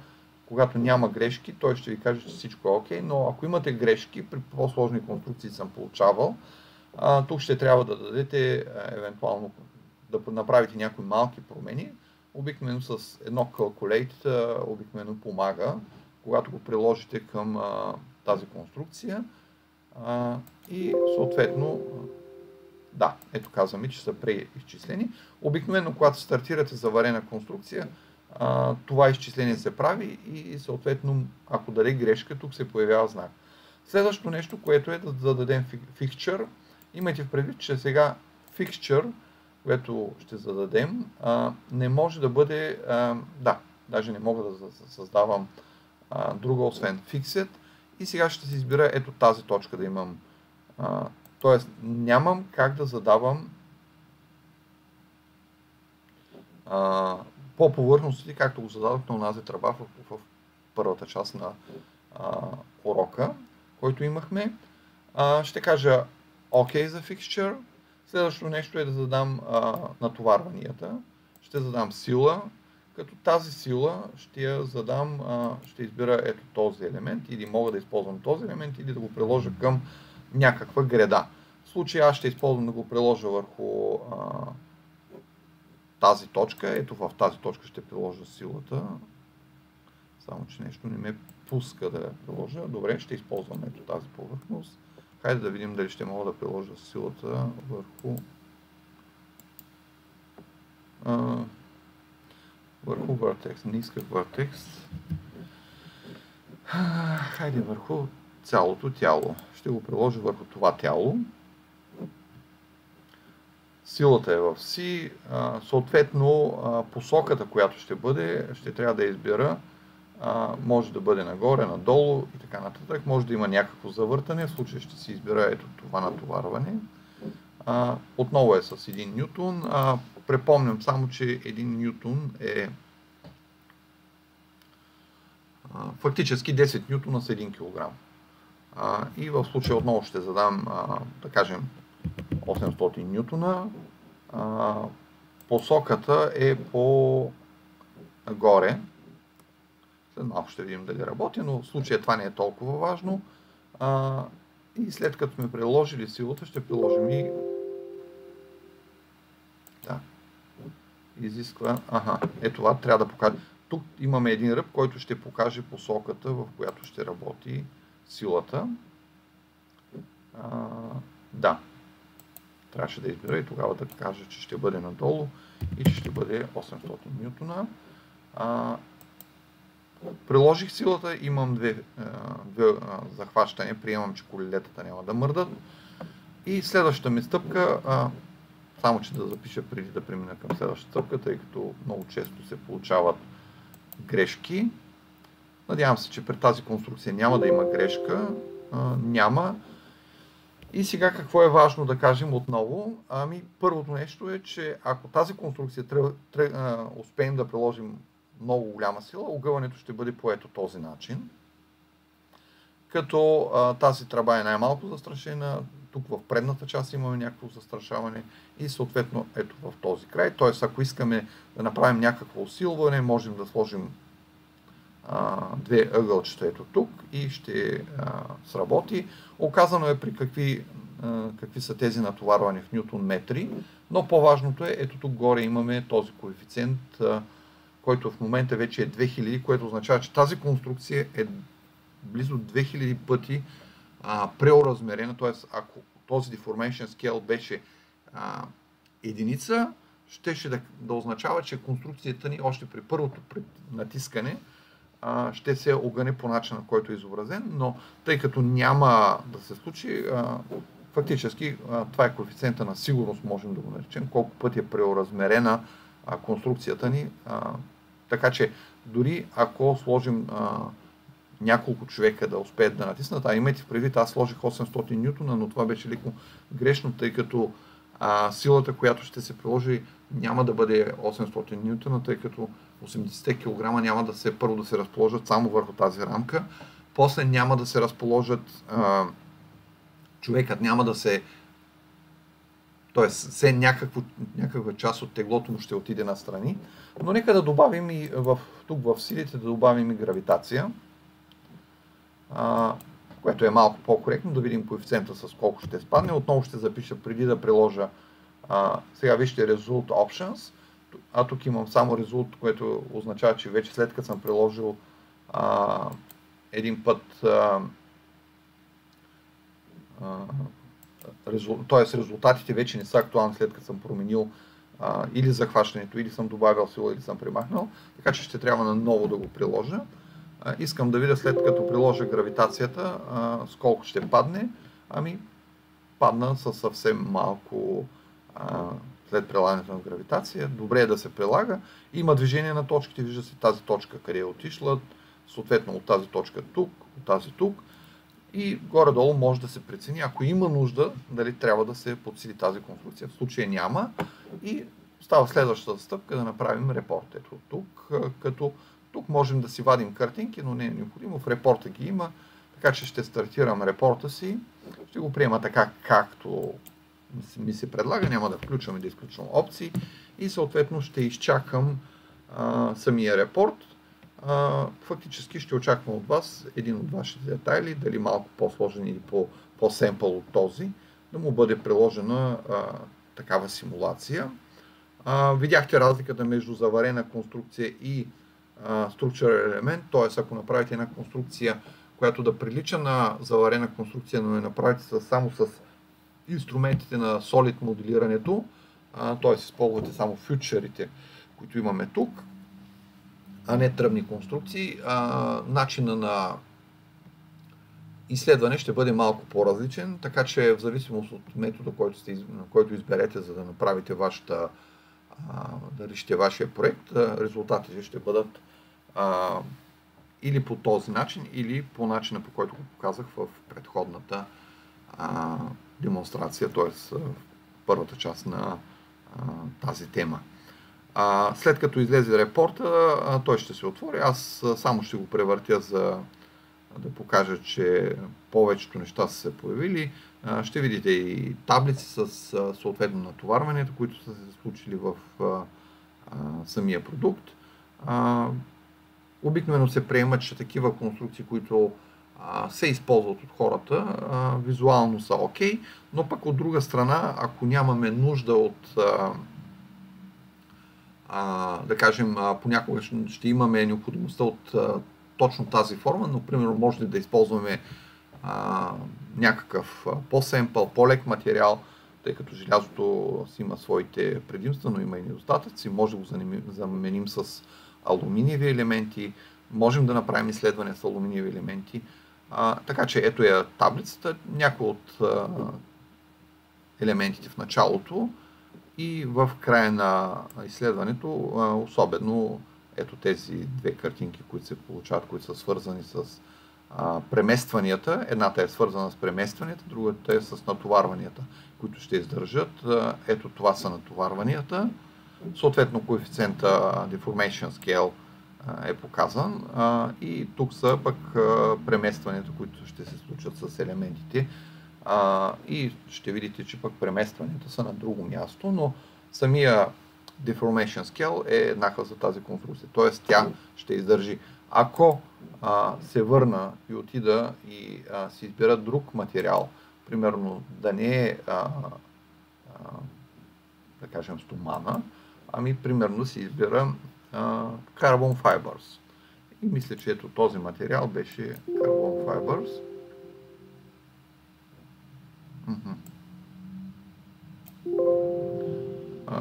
Speaker 1: когато няма грешки, той ще ви каже, че всичко е окей, но ако имате грешки, при по-сложни конструкции съм получавал, тук ще трябва да дадете евентуално да направите някои малки промени, обикновено с едно calculate обикновено помага, когато го приложите към тази конструкция и съответно да, ето казваме, че са преизчислени. Обикновено, когато стартирате заварена конструкция, това изчисление се прави и съответно, ако даде грешка, тук се появява знак. Следващото нещо, което е да зададем fixture, имайте в предвид, че сега fixture което ще зададем, а, не може да бъде, а, да, даже не мога да създавам а, друга, освен fixed. И сега ще си избира ето тази точка да имам. А, тоест, нямам как да задавам а, по повърхностите, както го зададох на онази тръба в, в, в първата част на а, урока, който имахме. А, ще кажа OK за fixture Следващото нещо е да задам а, натоварванията. Ще задам сила, като тази сила ще я задам, а, ще избира ето този елемент или мога да използвам този елемент или да го приложа към някаква греда. В случай аз ще използвам да го приложа върху а, тази точка. Ето в тази точка ще приложа силата. Само, че нещо не ме пуска да я приложа. Добре, ще използвам ето тази повърхност. Хайде да видим дали ще мога да приложа силата върху върху въртекс. Не исках въртекс. Хайде върху цялото тяло. Ще го приложа върху това тяло. Силата е в си. Съответно, посоката, която ще бъде, ще трябва да Може да бъде нагоре, надолу и така нататък. Може да има някакво завъртане. В случай ще си избера ето това натоварване. Отново е с 1 нютон. Препомням само, че 1 нютон е фактически 10 нютона с 1 кг. И в случая отново ще задам, да кажем, 800 нютона. Посоката е по горе. Малко ще видим дали работи, но в случая това не е толкова важно. И след като сме приложили силата, ще приложим и да. Изисква... Ага, е това трябва да покаже. Тук имаме един ръб, който ще покаже посоката, в която ще работи силата. А, да. Трябваше да избера и тогава да кажа, че ще бъде надолу и че ще бъде 800 нютона. А, приложих силата, имам две, две захващания, приемам, че колелетата няма да мърдат. И следващата ми стъпка, само че да запиша преди да премина към следващата стъпка, тъй като много често се получават грешки. Надявам се, че при тази конструкция няма да има грешка. Няма. И сега какво е важно да кажем отново? Ами, първото нещо е, че ако тази конструкция успеем да приложим много голяма сила, огъването ще бъде по ето този начин. Като а, тази тръба е най-малко застрашена, тук в предната част имаме някакво застрашаване и съответно ето в този край. Т.е. ако искаме да направим някакво усилване, можем да сложим а, две ъгълчета ето тук и ще а, сработи. Оказано е при какви, а, какви са тези натоварвания в ньютон метри, но по-важното е, ето тук горе имаме този коефициент, а, който в момента вече е 2000, което означава, че тази конструкция е близо 2000 пъти а, преоразмерена, т.е. ако този deformation scale беше а, единица, щеше да, да означава, че конструкцията ни още при първото натискане а, ще се огъне по начина, който е изобразен, но тъй като няма да се случи, а, фактически а, това е коефициента на сигурност, можем да го наречем, колко пъти е преоразмерена а, конструкцията ни. А, така че дори ако сложим а, няколко човека да успеят да натиснат. А имайте в предвид, аз сложих 800 нютона, но това беше леко грешно, тъй като а, силата, която ще се приложи, няма да бъде 800 нютона, тъй като 80 кг няма да се първо да се разположат само върху тази рамка, после няма да се разположат а, човекът няма да се т.е. все някакво, някаква част от теглото му ще отиде на страни, но нека да добавим и в, тук в силите да добавим и гравитация а, което е малко по-коректно, да видим коефициента с колко ще спадне. Отново ще запиша преди да приложа а, сега вижте Result Options, а тук имам само Result, което означава, че вече след като съм приложил а, един път а, а, т.е. резултатите вече не са актуални след като съм променил а, или захващането, или съм добавил сила, или съм примахнал, така че ще трябва наново да го приложа искам да видя след като приложа гравитацията, с колко ще падне. Ами, падна със съвсем малко след прилагането на гравитация. Добре е да се прилага. Има движение на точките, вижда се тази точка къде е отишла, съответно от тази точка тук, от тази тук. И горе-долу може да се прецени, ако има нужда, дали трябва да се подсили тази конструкция. В случая няма. И става следващата стъпка да направим репорт. Ето тук, като тук можем да си вадим картинки, но не е необходимо. В репорта ги има, така че ще стартирам репорта си. Ще го приема така, както ми се предлага. Няма да включвам и да изключвам опции. И съответно ще изчакам а, самия репорт. Фактически ще очаквам от вас един от вашите детайли, дали малко по-сложен или по-семпъл от този, да му бъде приложена а, такава симулация. А, видяхте разликата между заварена конструкция и структурен елемент, т.е. ако направите една конструкция, която да прилича на заварена конструкция, но я направите само с инструментите на Solid моделирането, т.е. използвате само фьючерите, които имаме тук, а не тръбни конструкции, а, начина на изследване ще бъде малко по-различен, така че в зависимост от метода, който, сте, който изберете, за да направите вашата, да решите вашия проект, резултатите ще бъдат а, или по този начин, или по начина, по който го показах в предходната а, демонстрация, т.е. в първата част на а, тази тема. А, след като излезе репорта, а, той ще се отвори. Аз само ще го превъртя за да покажа, че повечето неща са се появили. А, ще видите и таблици с съответно натоварването, които са се случили в самия продукт. Обикновено се приемат, че такива конструкции, които се използват от хората, визуално са окей, okay, но пък от друга страна, ако нямаме нужда от а, да кажем, понякога ще имаме необходимостта от а, точно тази форма, но примерно може да използваме а, някакъв по-семпъл, по-лек материал, тъй като желязото си има своите предимства, но има и недостатъци. Може да го заменим с алуминиеви елементи, можем да направим изследване с алуминиеви елементи. А, така че ето е таблицата, някои от а, елементите в началото и в края на изследването, особено ето тези две картинки, които се получават, които са свързани с преместванията. Едната е свързана с преместванията, другата е с натоварванията, които ще издържат. Ето това са натоварванията. Съответно, коефициента Deformation Scale е показан и тук са пък преместванията, които ще се случат с елементите. И ще видите, че пък преместванията са на друго място, но самия Deformation Scale е еднакъв за тази конструкция. Т.е. тя ще издържи. Ако а, се върна и отида и а, си избера друг материал, примерно да не е, а, а, да кажем, стомана, ами примерно си избира а, Carbon Fibers. И мисля, че ето този материал беше Carbon Fibers.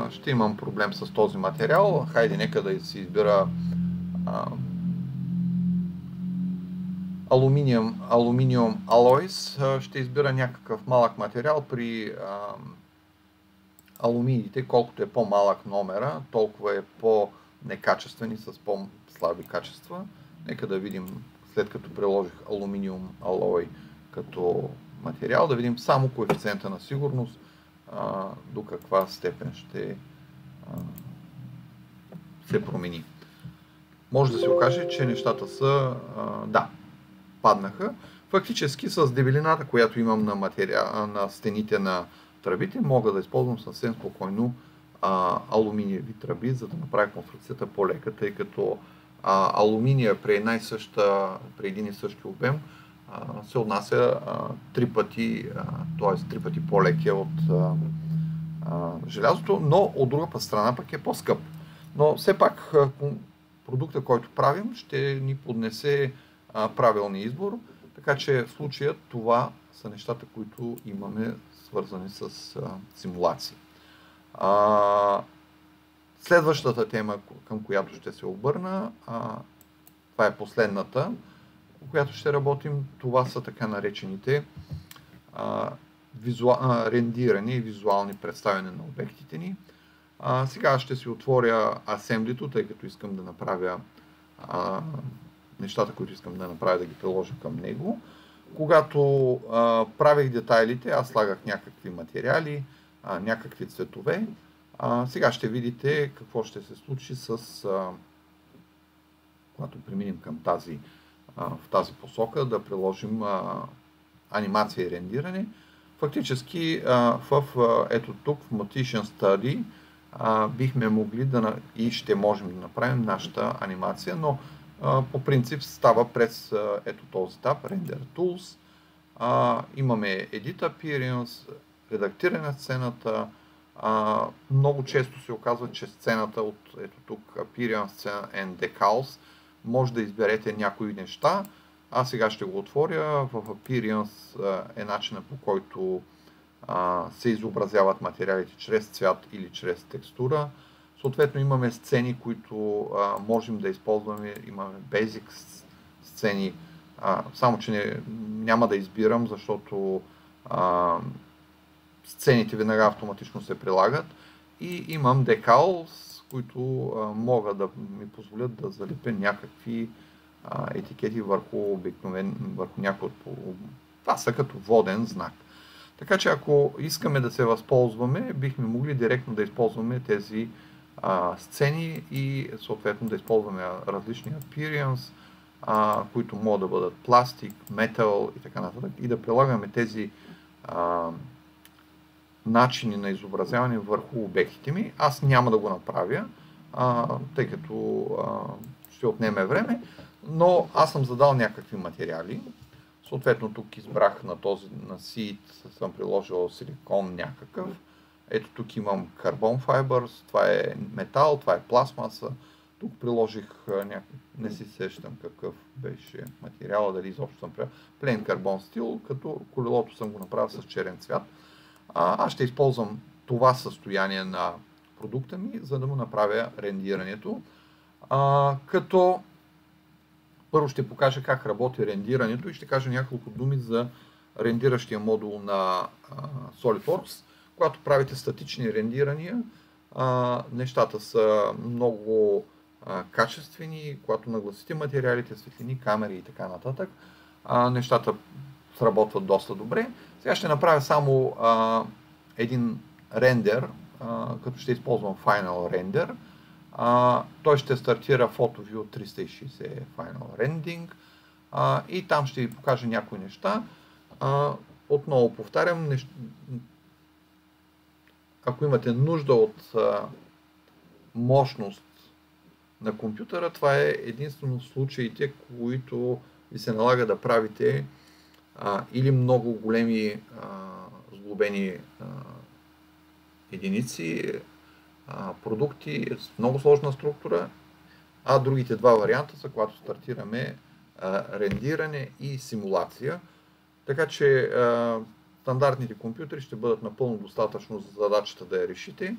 Speaker 1: Ще имам проблем с този материал. Хайде, нека да си избира а, алуминиум, алуминиум алойс. Ще избира някакъв малък материал при а, алумините, колкото е по-малък номера, толкова е по-некачествен и с по-слаби качества. Нека да видим, след като приложих алуминиум алой като материал, да видим само коефициента на сигурност, а, до каква степен ще а, се промени. Може да се окаже, че нещата са, а, да, паднаха. Фактически с дебелината, която имам на, материал, на стените на тръбите, мога да използвам съвсем спокойно а, алуминиеви тръби, за да направя конструкцията по-лека, тъй като а, алуминия при, една и съща, при един и същи обем се отнася три пъти, т.е. три пъти по-лекия от желязото, но от друга път страна пък е по-скъп. Но все пак продукта, който правим, ще ни поднесе правилния избор, така че в случая това са нещата, които имаме свързани с симулации. Следващата тема, към която ще се обърна, това е последната, по която ще работим. Това са така наречените а, визуал, а, рендирани и визуални представяне на обектите ни. А, сега ще си отворя асемблито, тъй като искам да направя а, нещата, които искам да направя, да ги приложа към него. Когато а, правих детайлите, аз слагах някакви материали, а, някакви цветове. А, сега ще видите какво ще се случи с, а, когато преминем към тази, в тази посока, да приложим анимация и рендиране. Фактически в, ето тук в Motion Study бихме могли да и ще можем да направим нашата анимация, но по принцип става през ето този етап, Render Tools. имаме Edit Appearance, редактиране на сцената. много често се оказва, че сцената от ето тук Appearance and Decals може да изберете някои неща. Аз сега ще го отворя. В Appearance е начина по който се изобразяват материалите чрез цвят или чрез текстура. Съответно имаме сцени, които можем да използваме. Имаме basic сцени, само че няма да избирам, защото сцените веднага автоматично се прилагат. И имам decals, които могат да ми позволят да залепя някакви етикети върху обикновен, върху някой от... Това са като воден знак. Така че ако искаме да се възползваме, бихме могли директно да използваме тези а, сцени и съответно да използваме различни appearance, а, които могат да бъдат пластик, метал и така нататък и да прилагаме тези а, начини на изобразяване върху обектите ми. Аз няма да го направя, а, тъй като а, ще отнеме време, но аз съм задал някакви материали. Съответно тук избрах на този на Seed, съм приложил силикон някакъв. Ето тук имам Carbon Fibers, това е метал, това е пластмаса. Тук приложих някакъв, не си сещам какъв беше материала, дали изобщо съм правил. Плен карбон стил, като колелото съм го направил с черен цвят. А, аз ще използвам това състояние на продукта ми, за да му направя рендирането. А, като първо ще покажа как работи рендирането и ще кажа няколко думи за рендиращия модул на а, SolidWorks. Когато правите статични рендирания, а, нещата са много а, качествени, когато нагласите материалите, светлини, камери и така нататък, а, нещата сработват доста добре. Сега ще направя само а, един рендер, а, като ще използвам Final Render. А, той ще стартира PhotoView 360 Final Rendering а, и там ще ви покажа някои неща. А, отново повтарям, нещ... ако имате нужда от а, мощност на компютъра, това е единствено случаите, които ви се налага да правите а, или много големи а, сглобени а, единици, а, продукти с много сложна структура, а другите два варианта са, когато стартираме а, рендиране и симулация. Така че а, стандартните компютри ще бъдат напълно достатъчно за задачата да я решите.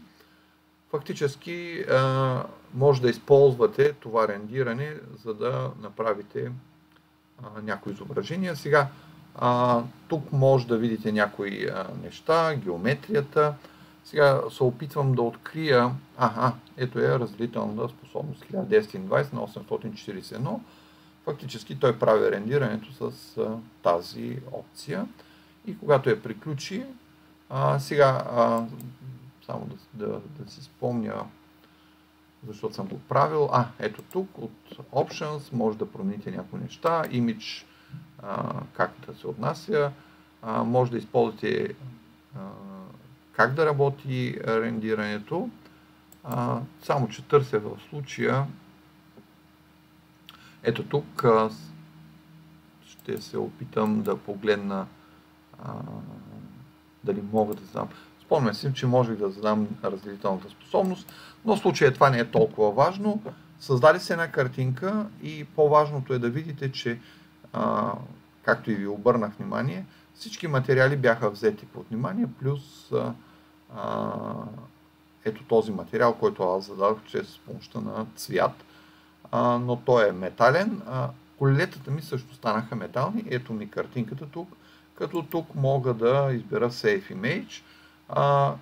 Speaker 1: Фактически а, може да използвате това рендиране, за да направите някои изображения. Сега а, тук може да видите някои а, неща, геометрията. Сега се опитвам да открия, ага, ето е разделителна способност 1920 на 841. Фактически той прави рендирането с а, тази опция. И когато я приключи, а, сега а, само да, да, да си спомня, защото съм го правил. А, ето тук от Options може да промените някои неща. Image как да се отнася. Може да използвате как да работи рендирането. Само, че търся в случая. Ето тук ще се опитам да погледна дали мога да знам. Спомням си, че можех да задам разделителната способност, но в случая това не е толкова важно. Създаде се една картинка и по-важното е да видите, че както и ви обърнах внимание, всички материали бяха взети под внимание, плюс а, а, ето този материал, който аз зададох чрез помощта на цвят, а, но той е метален. А, колелетата ми също станаха метални. Ето ми картинката тук, като тук мога да избера Save Image. А,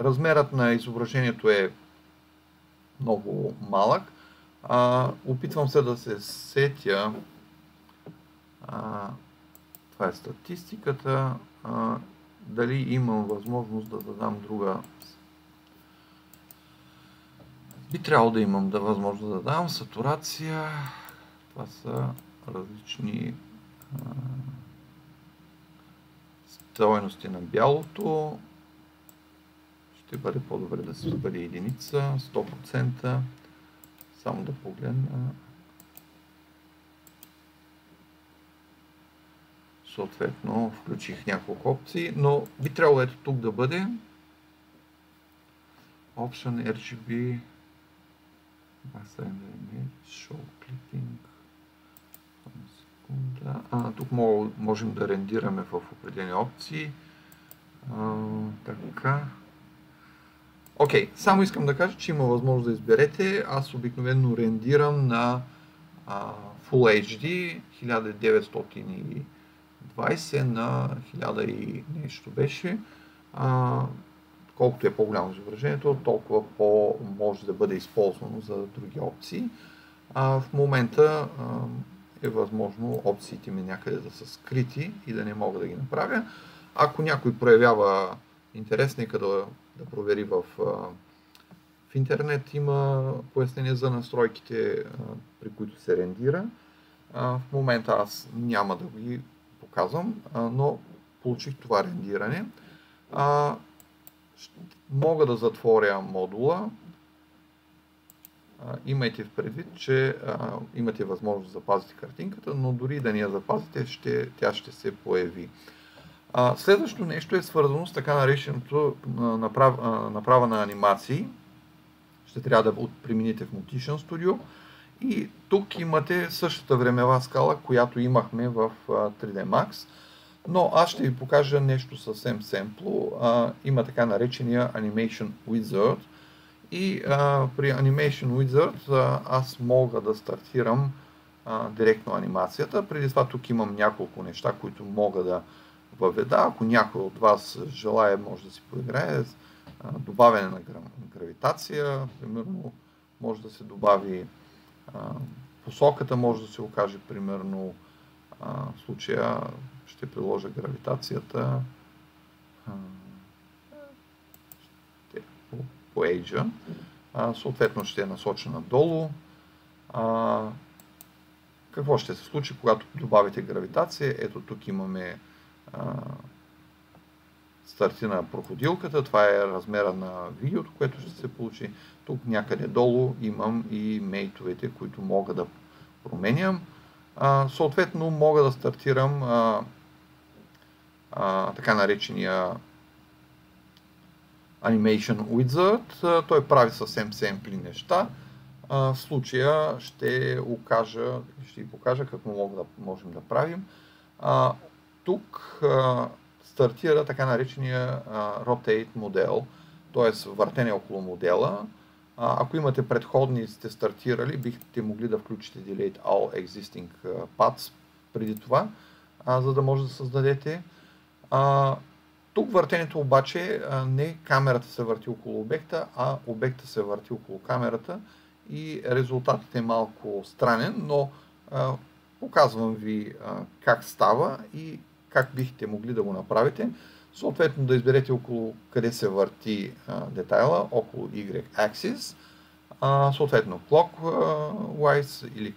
Speaker 1: размерът на изображението е много малък. А, опитвам се да се сетя а, това е статистиката. Дали имам възможност да задам друга. Би трябвало да имам да възможност да дам сатурация. Това са различни стойности на бялото. Ще бъде по-добре да се бъде единица, 100%. Само да погледна. Съответно включих няколко опции, но би трябвало ето тук да бъде Option RGB Show Clicking. А, тук можем да рендираме в определени опции. Така. Окей, само искам да кажа, че има възможност да изберете. Аз обикновено рендирам на Full HD 1920 на 1000 и нещо беше. А, колкото е по-голямо изображението, толкова по-може да бъде използвано за други опции. А, в момента а, е възможно опциите ми някъде да са скрити и да не мога да ги направя. Ако някой проявява интерес, нека да, да провери в, в интернет. Има пояснение за настройките, при които се рендира. В момента аз няма да ги показвам, но получих това рендиране. Мога да затворя модула. Имайте в предвид, че имате възможност да запазите картинката, но дори да не я запазите, тя ще се появи. Следващото нещо е свързано с така нареченото направ, направа на анимации. Ще трябва да примените в Motion Studio. И тук имате същата времева скала, която имахме в 3D Max. Но аз ще ви покажа нещо съвсем семпло. Има така наречения Animation Wizard. И при Animation Wizard аз мога да стартирам директно анимацията. Преди това тук имам няколко неща, които мога да въведа. Ако някой от вас желая, може да си поиграе добавяне на гравитация. Примерно, може да се добави посоката, може да се окаже, примерно, в случая ще приложа гравитацията по, по Age. Съответно ще е насочена долу. Какво ще се случи, когато добавите гравитация? Ето тук имаме старти на проходилката. Това е размера на видеото, което ще се получи. Тук някъде долу имам и мейтовете, които мога да променям. А, съответно мога да стартирам а, а, така наречения Animation Wizard. Той прави съвсем семпли неща. в случая ще, окажа, ще ви покажа какво мога да, можем да правим тук а, стартира така наречения а, Rotate модел, т.е. въртене около модела. Ако имате предходни сте стартирали, бихте могли да включите Delete All Existing Paths преди това, за да може да създадете. Тук въртенето обаче не камерата се върти около обекта, а обекта се върти около камерата и резултатът е малко странен, но показвам ви как става и как бихте могли да го направите. Съответно да изберете около къде се върти детайла, около Y-axis. Съответно clockwise или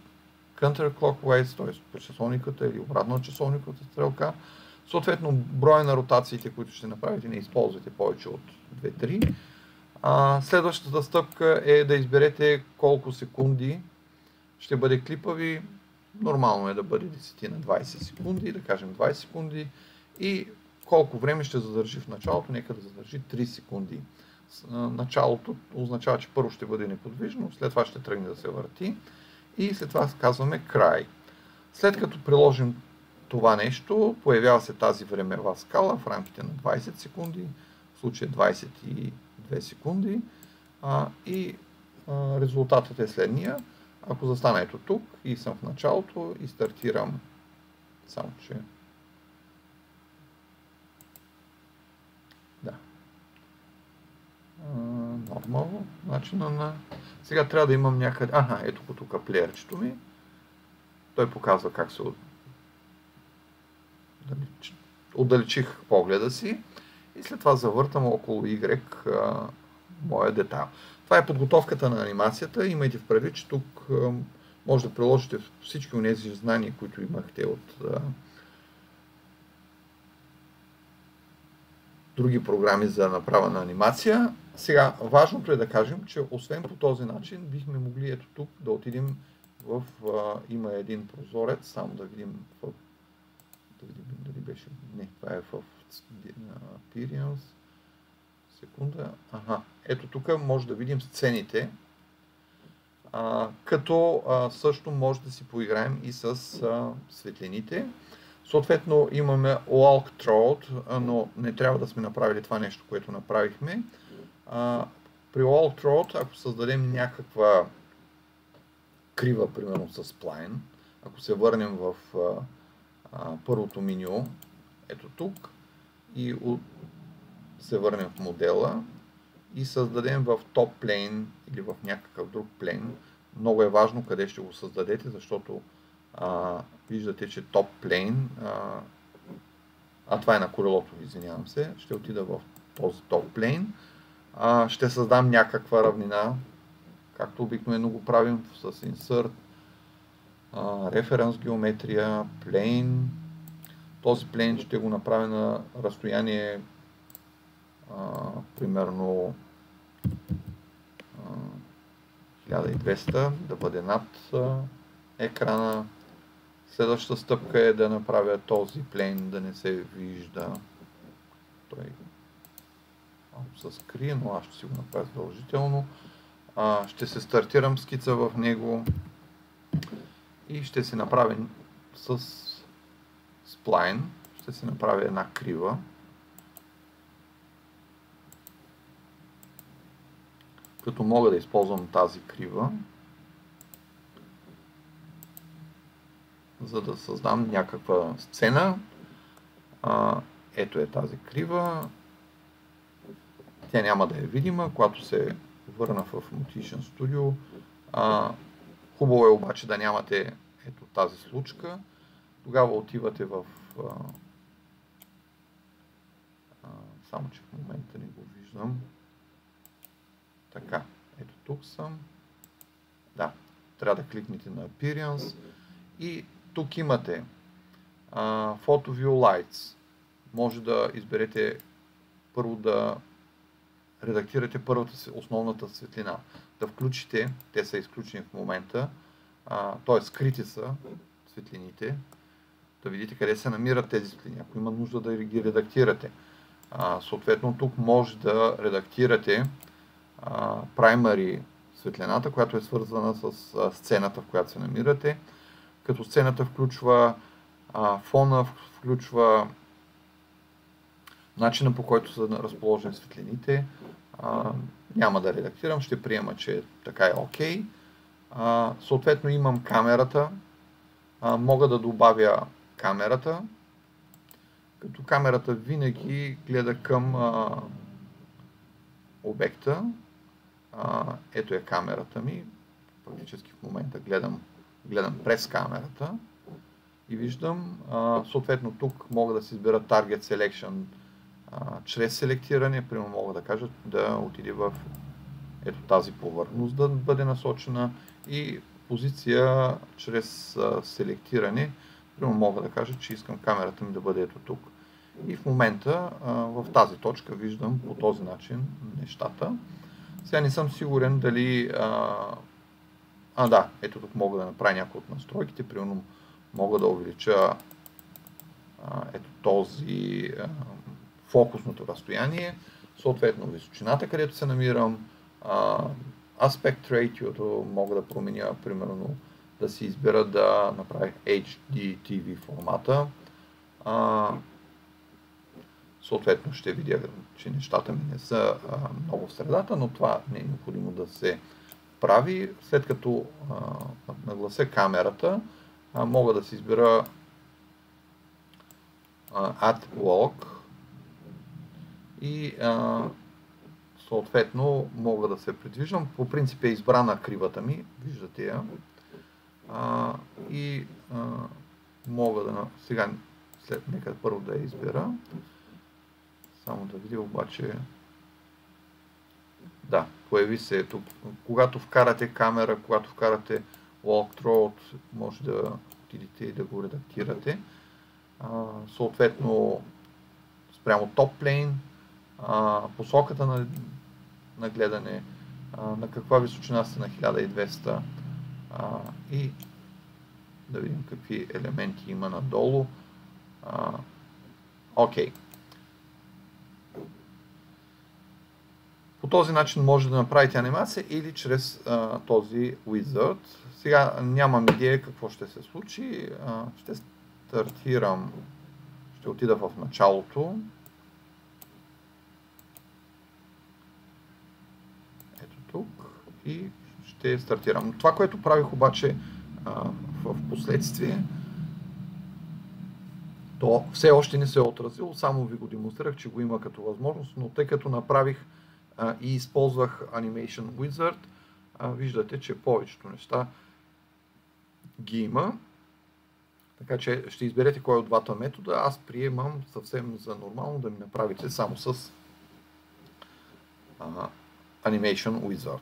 Speaker 1: counterclockwise, т.е. по часовниката или обратно от часовниката стрелка. Съответно броя на ротациите, които ще направите, не използвате повече от 2-3. А, следващата стъпка е да изберете колко секунди ще бъде клипа ви. Нормално е да бъде 10 на 20 секунди, да кажем 20 секунди и колко време ще задържи в началото, нека да задържи 3 секунди. Началото означава, че първо ще бъде неподвижно, след това ще тръгне да се върти и след това казваме край. След като приложим това нещо, появява се тази времева скала в рамките на 20 секунди, в случая 22 секунди и резултатът е следния. Ако застана ето тук и съм в началото и стартирам, само че... Да. Нормално. Начина на... Сега трябва да имам някъде... Аха, ето го тук плеерчето ми. Той показва как се отдалечих погледа си и след това завъртам около Y моя детайл. Това е подготовката на анимацията. Имайте в предвид, че тук може да приложите всички от тези знания, които имахте от други програми за направа на анимация. Сега, важното е да кажем, че освен по този начин, бихме могли ето тук да отидем в... А, има един прозорец, само да видим в... Да видим дали беше... Не, това е в Appearance секунда. Ага. Ето тук може да видим сцените, а, като а, също може да си поиграем и с а, светлините. Съответно имаме Walk Throat, но не трябва да сме направили това нещо, което направихме. При All Throat, ако създадем някаква крива, примерно с Spline, ако се върнем в а, а, първото меню, ето тук, и от, се върнем в модела и създадем в топ плейн или в някакъв друг плейн. Много е важно къде ще го създадете, защото а, виждате, че топ плейн, а, а това е на колелото, извинявам се, ще отида в този топ плейн. А, ще създам някаква равнина, както обикновено го правим с insert, референс геометрия, плейн. Този плейн ще го направя на разстояние а, примерно а, 1200 да бъде над екрана. Следващата стъпка е да направя този плейн да не се вижда. Той се скрие, но аз ще си го направя задължително. А, ще се стартирам скица в него и ще си направя с сплайн, ще си направя една крива. Като мога да използвам тази крива, за да създам някаква сцена. А, ето е тази крива. Тя няма да е видима, когато се върна в Motion Studio. А, хубаво е обаче да нямате ето тази случка. Тогава отивате в... А, а, само, че в момента не го виждам. Така, ето тук съм. Да, трябва да кликнете на Appearance. И тук имате а, Photo View Lights. Може да изберете първо да редактирате първата основната светлина. Да включите, те са изключени в момента, т.е. скрити са светлините, да видите къде се намират тези светлини, ако има нужда да ги редактирате. Съответно тук може да редактирате а, primary светлината, която е свързана с сцената, в която се намирате, като сцената включва фона, включва начина по който са разположени светлините. А, няма да редактирам, ще приема, че така е окей. Okay. съответно имам камерата. А, мога да добавя камерата, като камерата винаги гледа към а, обекта. А, ето е камерата ми. Практически в момента гледам, гледам през камерата и виждам. А, съответно тук мога да си избера Target Selection чрез селектиране, примерно мога да кажа да отиде в ето тази повърхност да бъде насочена и позиция чрез селектиране, примерно мога да кажа, че искам камерата ми да бъде ето тук. И в момента в тази точка виждам по този начин нещата. Сега не съм сигурен дали... А, да, ето тук мога да направя някои от настройките. Примерно мога да увелича ето този а, фокусното разстояние, съответно височината, където се намирам, аспект ratio мога да променя, примерно да си избера да направя HD TV формата. А, съответно ще видя, че нещата ми не са а, много в средата, но това не е необходимо да се прави. След като а, наглася камерата, а, мога да си избера а, Add Log, и а, съответно мога да се придвижвам. По принцип е избрана кривата ми, виждате я. А, и а, мога да... Сега, след нека първо да я избера. Само да видя обаче... Да, появи се тук. Когато вкарате камера, когато вкарате walkthrough, може да отидете и да го редактирате. А, съответно, спрямо top plane, а, посоката на, на гледане, а, на каква височина сте на 1200 а, и да видим какви елементи има надолу. Окей. По този начин може да направите анимация или чрез а, този wizard. Сега нямам идея какво ще се случи. А, ще стартирам, ще отида в началото. Тук и ще стартирам. Това, което правих обаче в последствие, то все още не се е отразило, само ви го демонстрирах, че го има като възможност, но тъй като направих и използвах Animation Wizard, виждате, че повечето неща ги има. Така че ще изберете кой от двата метода. Аз приемам съвсем за нормално да ми направите само с Animation Wizard.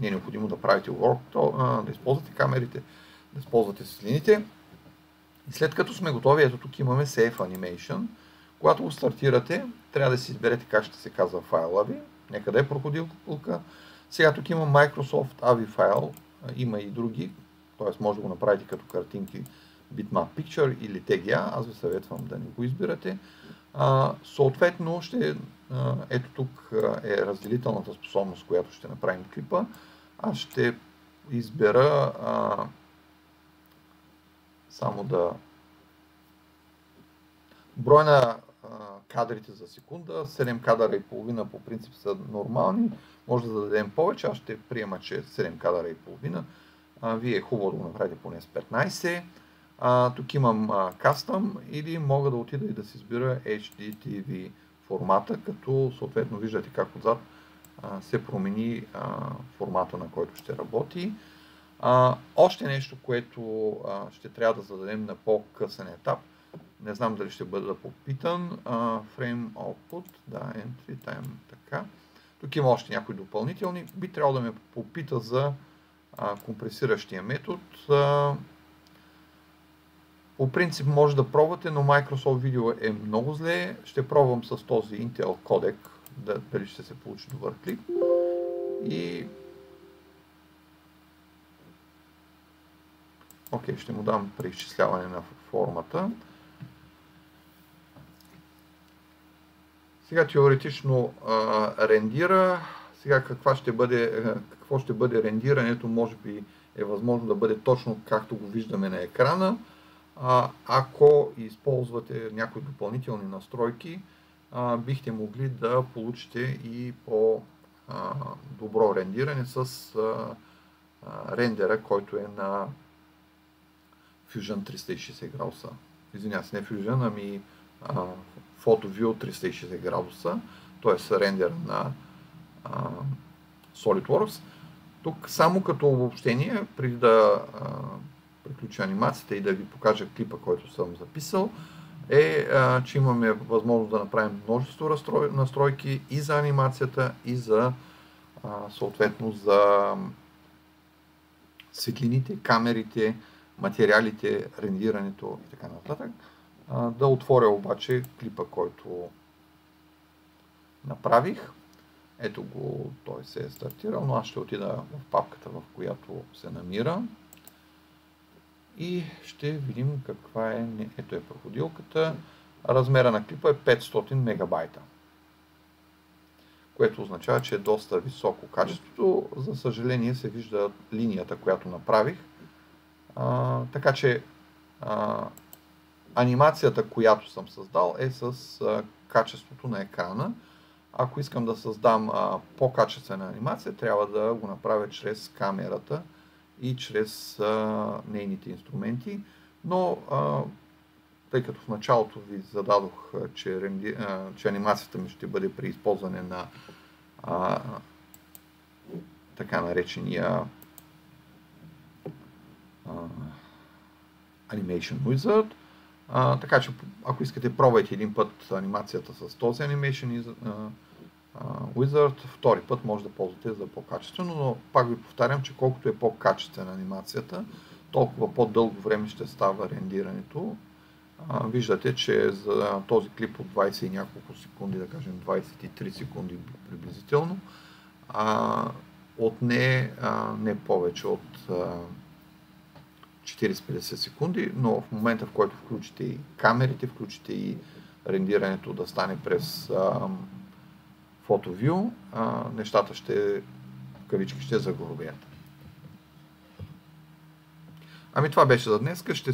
Speaker 1: Не е необходимо да правите work, да използвате камерите, да използвате светлините. И след като сме готови, ето тук имаме Save Animation. Когато го стартирате, трябва да си изберете как ще се казва файла ви. Нека да е проходилка. Сега тук има Microsoft AVI файл, има и други, т.е. може да го направите като картинки Bitmap Picture или TGA. Аз ви съветвам да не го избирате. А, съответно, ще, ето тук е разделителната способност, която ще направим клипа. Аз ще избера а, само да брой на а, кадрите за секунда, 7 кадъра и половина по принцип са нормални, може да дадем повече, аз ще приема, че 7 кадъра и половина. А, вие е хубаво да го направите поне с 15. А, тук имам а, Custom или мога да отида и да си избира HDTV формата, като съответно виждате как отзад а, се промени а, формата на който ще работи. А, още нещо, което а, ще трябва да зададем на по-късен етап. Не знам дали ще бъда попитан. А, frame output, да, entry time, така. Тук има още някои допълнителни. Би трябвало да ме попита за а, компресиращия метод. А, по принцип може да пробвате, но Microsoft Video е много зле. Ще пробвам с този Intel кодек, да, дали ще се получи добър клип. И Окей, okay, ще му дам преизчисляване на формата. Сега теоретично а, рендира. Сега каква ще бъде, какво ще бъде рендирането, може би е възможно да бъде точно както го виждаме на екрана. Ако използвате някои допълнителни настройки, бихте могли да получите и по-добро рендиране с рендера, който е на Fusion 360 градуса. Извинявам се, не Fusion, ами PhotoView 360 градуса, т.е. рендер на SolidWorks. Тук само като обобщение, преди да а, приключа анимацията и да ви покажа клипа, който съм записал, е, а, че имаме възможност да направим множество настройки и за анимацията, и за а, съответно за светлините, камерите, материалите, рендирането и така нататък. Да отворя обаче клипа, който направих. Ето го, той се е стартирал, но аз ще отида в папката, в която се намира. И ще видим каква е, ето е проходилката. Размера на клипа е 500 мегабайта. Което означава, че е доста високо качеството. За съжаление се вижда линията, която направих а, така че а, анимацията, която съм създал е с а, качеството на екрана. Ако искам да създам по-качествена анимация, трябва да го направя чрез камерата и чрез а, нейните инструменти. Но а, тъй като в началото ви зададох, че, а, анимацията ми ще бъде при използване на а, така наречения Animation Wizard. А, така че, ако искате, пробвайте един път анимацията с този Animation Wizard, втори път може да ползвате за по-качествено, но пак ви повтарям, че колкото е по-качествена анимацията, толкова по-дълго време ще става рендирането. Виждате, че за този клип от 20 и няколко секунди, да кажем 23 секунди приблизително, отне не повече от а, 40-50 секунди, но в момента в който включите и камерите, включите и рендирането да стане през FotoView, нещата ще, в кавички, ще загробеят. Ами това беше за днес. Ще